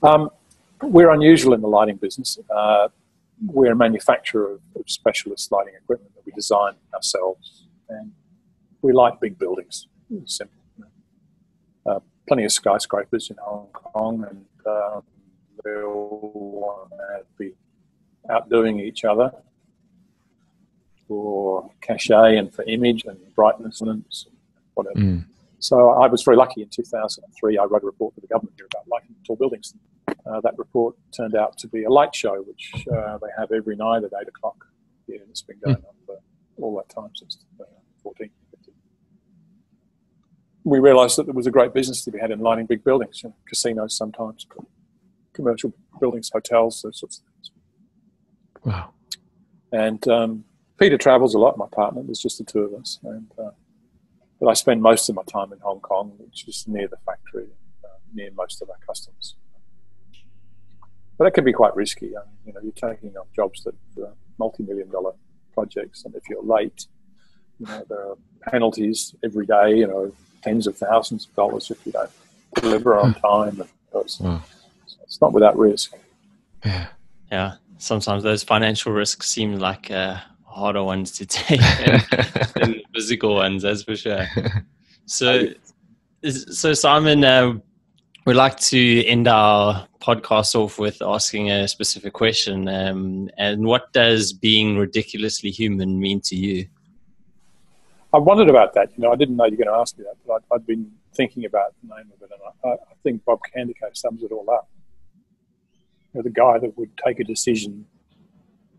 Um, we're unusual in the lighting business. Uh, we're a manufacturer of, of, specialist lighting equipment that we design ourselves, and we light big buildings. Simple. Uh, plenty of skyscrapers in Hong Kong, and uh, they all want to be outdoing each other for cachet and for image and brightness and whatever. Mm. So I was very lucky in 2003. I wrote a report for the government here about lighting tall buildings. Uh, that report turned out to be a light show, which uh, they have every night at 8 o'clock. Yeah, it's been going mm. on for all that time since 2014. We realised that there was a great business to be had in lighting big buildings, you know, casinos sometimes, commercial buildings, hotels, those sorts of things. Wow. And um, Peter travels a lot, my partner. There's just the two of us. And, uh, but I spend most of my time in Hong Kong, which is near the factory, uh, near most of our customers. But that can be quite risky. I mean, you know, you're taking on jobs that are uh, multi-million dollar projects, and if you're late, you know, there are penalties every day. You know, tens of thousands of dollars if you don't deliver on hmm. time. And it's, it's not without risk. Yeah. Yeah. Sometimes those financial risks seem like uh, harder ones to take than, the physical ones, that's for sure. So, so Simon, uh, we'd like to end our podcast off with asking a specific question. Um, and what does being ridiculously human mean to you? I wondered about that. You know, I didn't know you were going to ask me that, but I'd, I'd been thinking about the name of it, and I, I think Bob Kandiko sums it all up. You know, the guy that would take a decision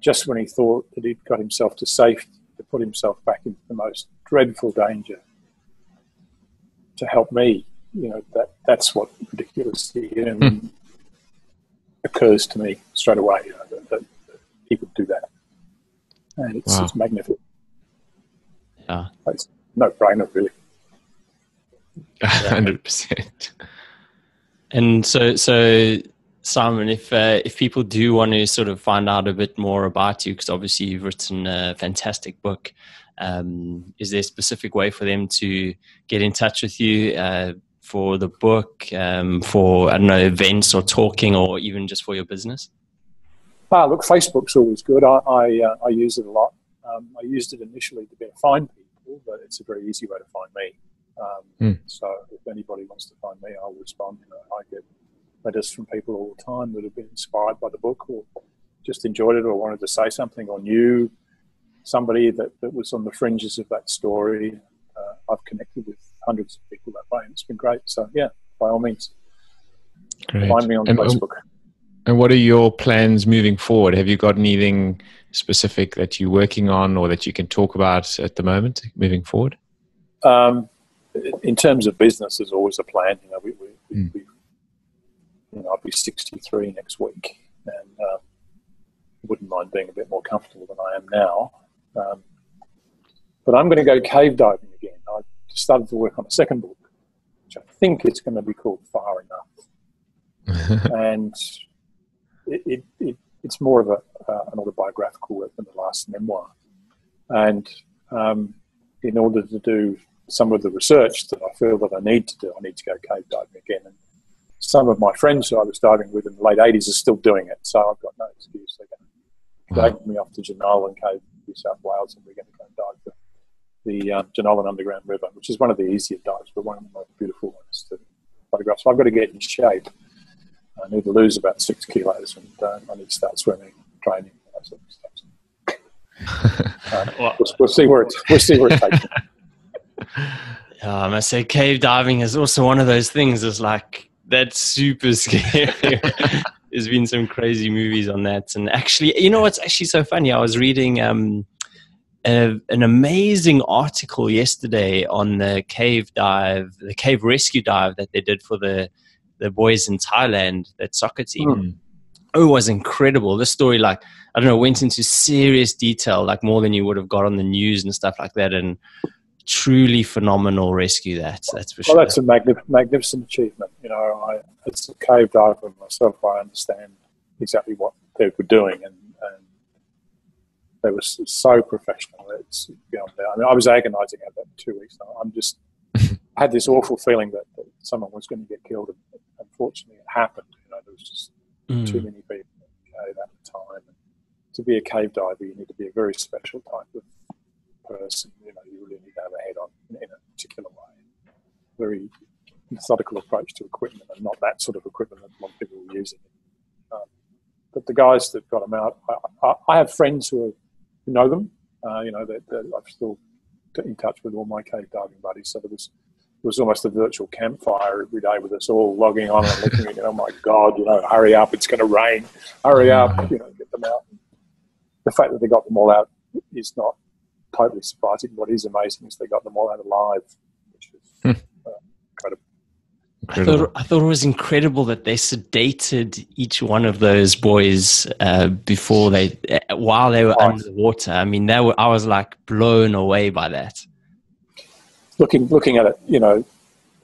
just when he thought that he'd got himself to safety to put himself back into the most dreadful danger to help me. You know, that that's what ridiculously mm. occurs to me straight away. You know, that, that, he could do that, and it's, wow. it's magnificent. Yeah, it's no brainer, really. Hundred percent. And so, so Simon, if uh, if people do want to sort of find out a bit more about you, because obviously you've written a fantastic book, um, is there a specific way for them to get in touch with you uh, for the book, um, for I don't know events or talking, or even just for your business? Ah, look, Facebook's always good. I I, uh, I use it a lot. Um, I used it initially to be able to find people, but it's a very easy way to find me. Mm. So if anybody wants to find me, I'll respond. You know, I get letters from people all the time that have been inspired by the book or just enjoyed it or wanted to say something or knew somebody that, that was on the fringes of that story. Uh, I've connected with hundreds of people that way, and it's been great. So, yeah, by all means, great. find me on and, um, Facebook. And what are your plans moving forward? Have you got anything specific that you're working on or that you can talk about at the moment moving forward? Um, in terms of business, there's always a plan. You know, we, we, mm. we you know, I'll be 63 next week, and um, wouldn't mind being a bit more comfortable than I am now. Um, but I'm going to go cave diving again. I started to work on a second book, which I think it's going to be called Far Enough, and it, it, it, it's more of a, uh, an autobiographical work than the last memoir. And um, in order to do some of the research that I feel that I need to do, I need to go cave diving again. And some of my friends who I was diving with in the late 80s are still doing it. So I've got no excuse. They're going to take me off to Jenolan Cave, New South Wales, and we're going to go and dive the, the um, Jenolan Underground River, which is one of the easier dives, but one of the most beautiful ones to photograph. So I've got to get in shape. I need to lose about six kilos and uh, I need to start swimming, training, that sort of stuff. uh, well, we'll, we'll, see where it, we'll see where it takes me. I must say, cave diving is also one of those things. It's like that's super scary. There's been some crazy movies on that, and actually, you know what's actually so funny? I was reading um, a, an amazing article yesterday on the cave dive, the cave rescue dive that they did for the the boys in Thailand, that soccer team. Mm. Oh, it was incredible. This story, like, I don't know, went into serious detail, like more than you would have got on the news and stuff like that. And truly phenomenal rescue. That that's for sure. Well, that's a magnif- magnificent achievement. You know, I, it's a cave diver myself, I understand exactly what they were doing, and, and they were so professional. It's beyond that. I mean, I was agonising at that two weeks. I'm just I had this awful feeling that, that, someone was going to get killed. And unfortunately, it happened. You know, there was just mm. too many people in the cave at the time. And to be a cave diver, you need to be a very special type of person. You know, you really need to have a head on in, a particular way. Very methodical approach to equipment and not that sort of equipment that a lot of people were using. Um, but the guys that got them out, I, I, I have friends who, are, who know them. Uh, you know, that I've still in touch with all my cave diving buddies. So there was it was almost a virtual campfire every day with us all logging on and looking at, oh my God, you know, hurry up, it's going to rain, hurry up, you know, get them out. The fact that they got them all out is not totally surprising. What is amazing is they got them all out alive, which is hmm. Incredible. I thought, I thought, it was incredible that they sedated each one of those boys uh, before they, uh, while they were under the water. I mean, they were, I was like blown away by that. Looking, looking at it, you know,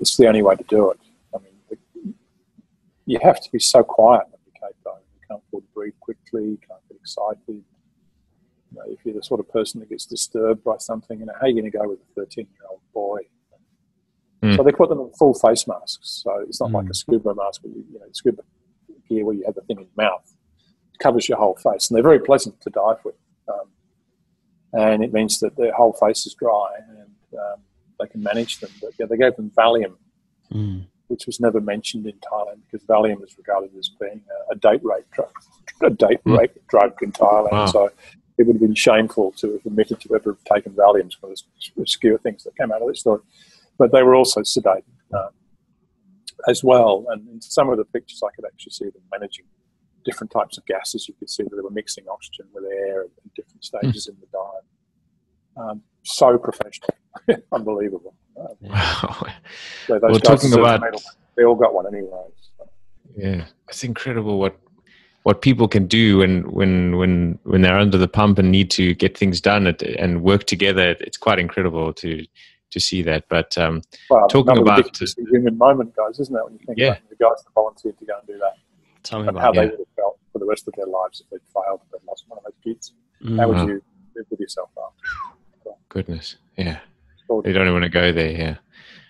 it's the only way to do it. I mean, you have to be so quiet at the Cape. You can't afford to breathe quickly. You can't get excited. You know, if you're the sort of person that gets disturbed by something, you know, how are you going to go with a 13 year old boy? Mm. So they put them in full face masks. So it's not mm. like a scuba mask, but you, you know, scuba gear where you have the thing in your mouth. It covers your whole face, and they're very pleasant to dive with. Um, and it means that their whole face is dry, and um, they can manage them. But yeah, they gave them Valium, mm. which was never mentioned in Thailand because Valium is regarded as being a, a date rape drug, a date mm. rape drug in Thailand. Wow. So it would have been shameful to have admitted to ever have taken Valium. It's one of the obscure things that came out of this story but they were also sedated um, as well. And in some of the pictures, I could actually see them managing different types of gases. You could see that they were mixing oxygen with air at different stages mm. in the dive. Um, so professional, unbelievable. Um, wow. So We're talking about they all got one anyway. So. Yeah, it's incredible what what people can do when when when when they're under the pump and need to get things done and work together. It's quite incredible to to see that. But um, well, talking about the human moment, guys, isn't it? When you think yeah. about the guys that volunteered to go and do that, Tell me about, how yeah. they would have felt for the rest of their lives if they'd failed, if they'd lost one of those kids. Mm-hmm. How would you live with yourself after? Goodness, yeah. You don't even want to go there. Yeah.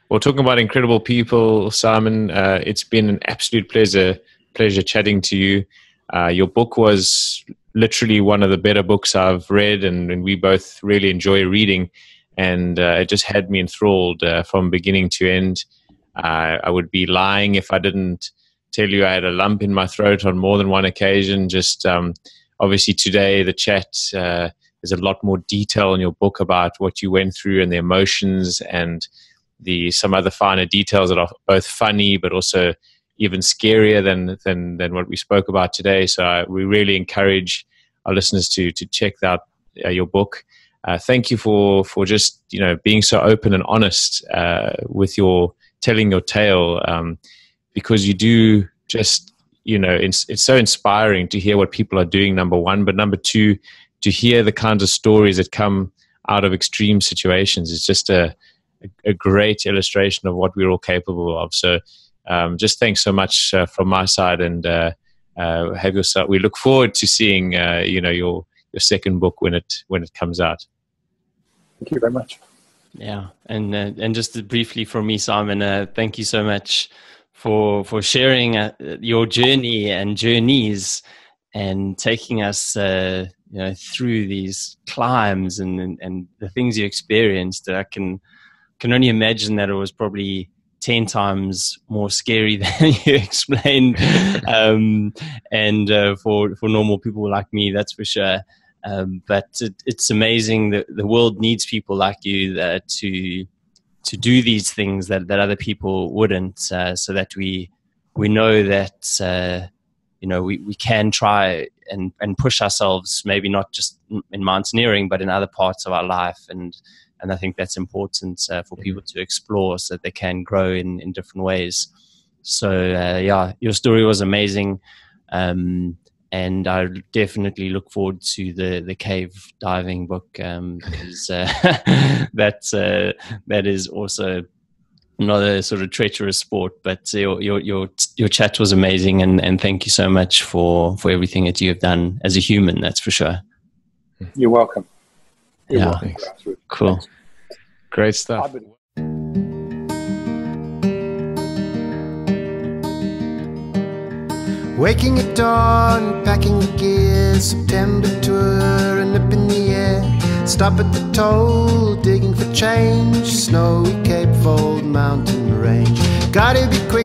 Well, talking about incredible people, Simon, uh, it's been an absolute pleasure pleasure chatting to you. Uh, your book was literally one of the better books I've read, and, and we both really enjoy reading and uh, it just had me enthralled uh, from beginning to end. Uh, I would be lying if I didn't tell you I had a lump in my throat on more than one occasion. Just um, obviously today, the chat uh, there's a lot more detail in your book about what you went through and the emotions and the some other finer details that are both funny but also even scarier than than than what we spoke about today. So I, we really encourage our listeners to to check out uh, your book uh, thank you for for just you know being so open and honest uh, with your telling your tale um, because you do just you know it's, it's so inspiring to hear what people are doing number one. But number two to hear the kinds of stories that come out of extreme situations it's just a, a great illustration of what we're all capable of. So um, just thanks so much uh, from my side and uh, uh, have yourself we look forward to seeing uh, you know your your second book when it when it comes out. Thank you very much. Yeah, and uh, and just briefly for me, Simon, uh, thank you so much for for sharing uh, your journey and journeys and taking us uh, you know through these climbs and, and, and the things you experienced. That I can can only imagine that it was probably 10 times more scary than you explained um, and uh, for for normal people like me that's for sure um, but it, it's amazing that the world needs people like you that, to to do these things that, that other people wouldn't uh, so that we we know that uh, you know we, we can try and, and push ourselves maybe not just in mountaineering but in other parts of our life. And and I think that's important uh, for people to explore so that they can grow in, in different ways. So uh, yeah, your story was amazing, um, and I definitely look forward to the the cave diving book um, because uh, that's uh, that is also not a sort of treacherous sport. But your your your your chat was amazing, and and thank you so much for for everything that you have done as a human. That's for sure. You're welcome yeah. Cool. Great stuff. Waking at dawn, packing the gear, September tour, and up in the air. Stop at the toll, digging for change, snowy Cape Fold mountain range. Gotta be quick.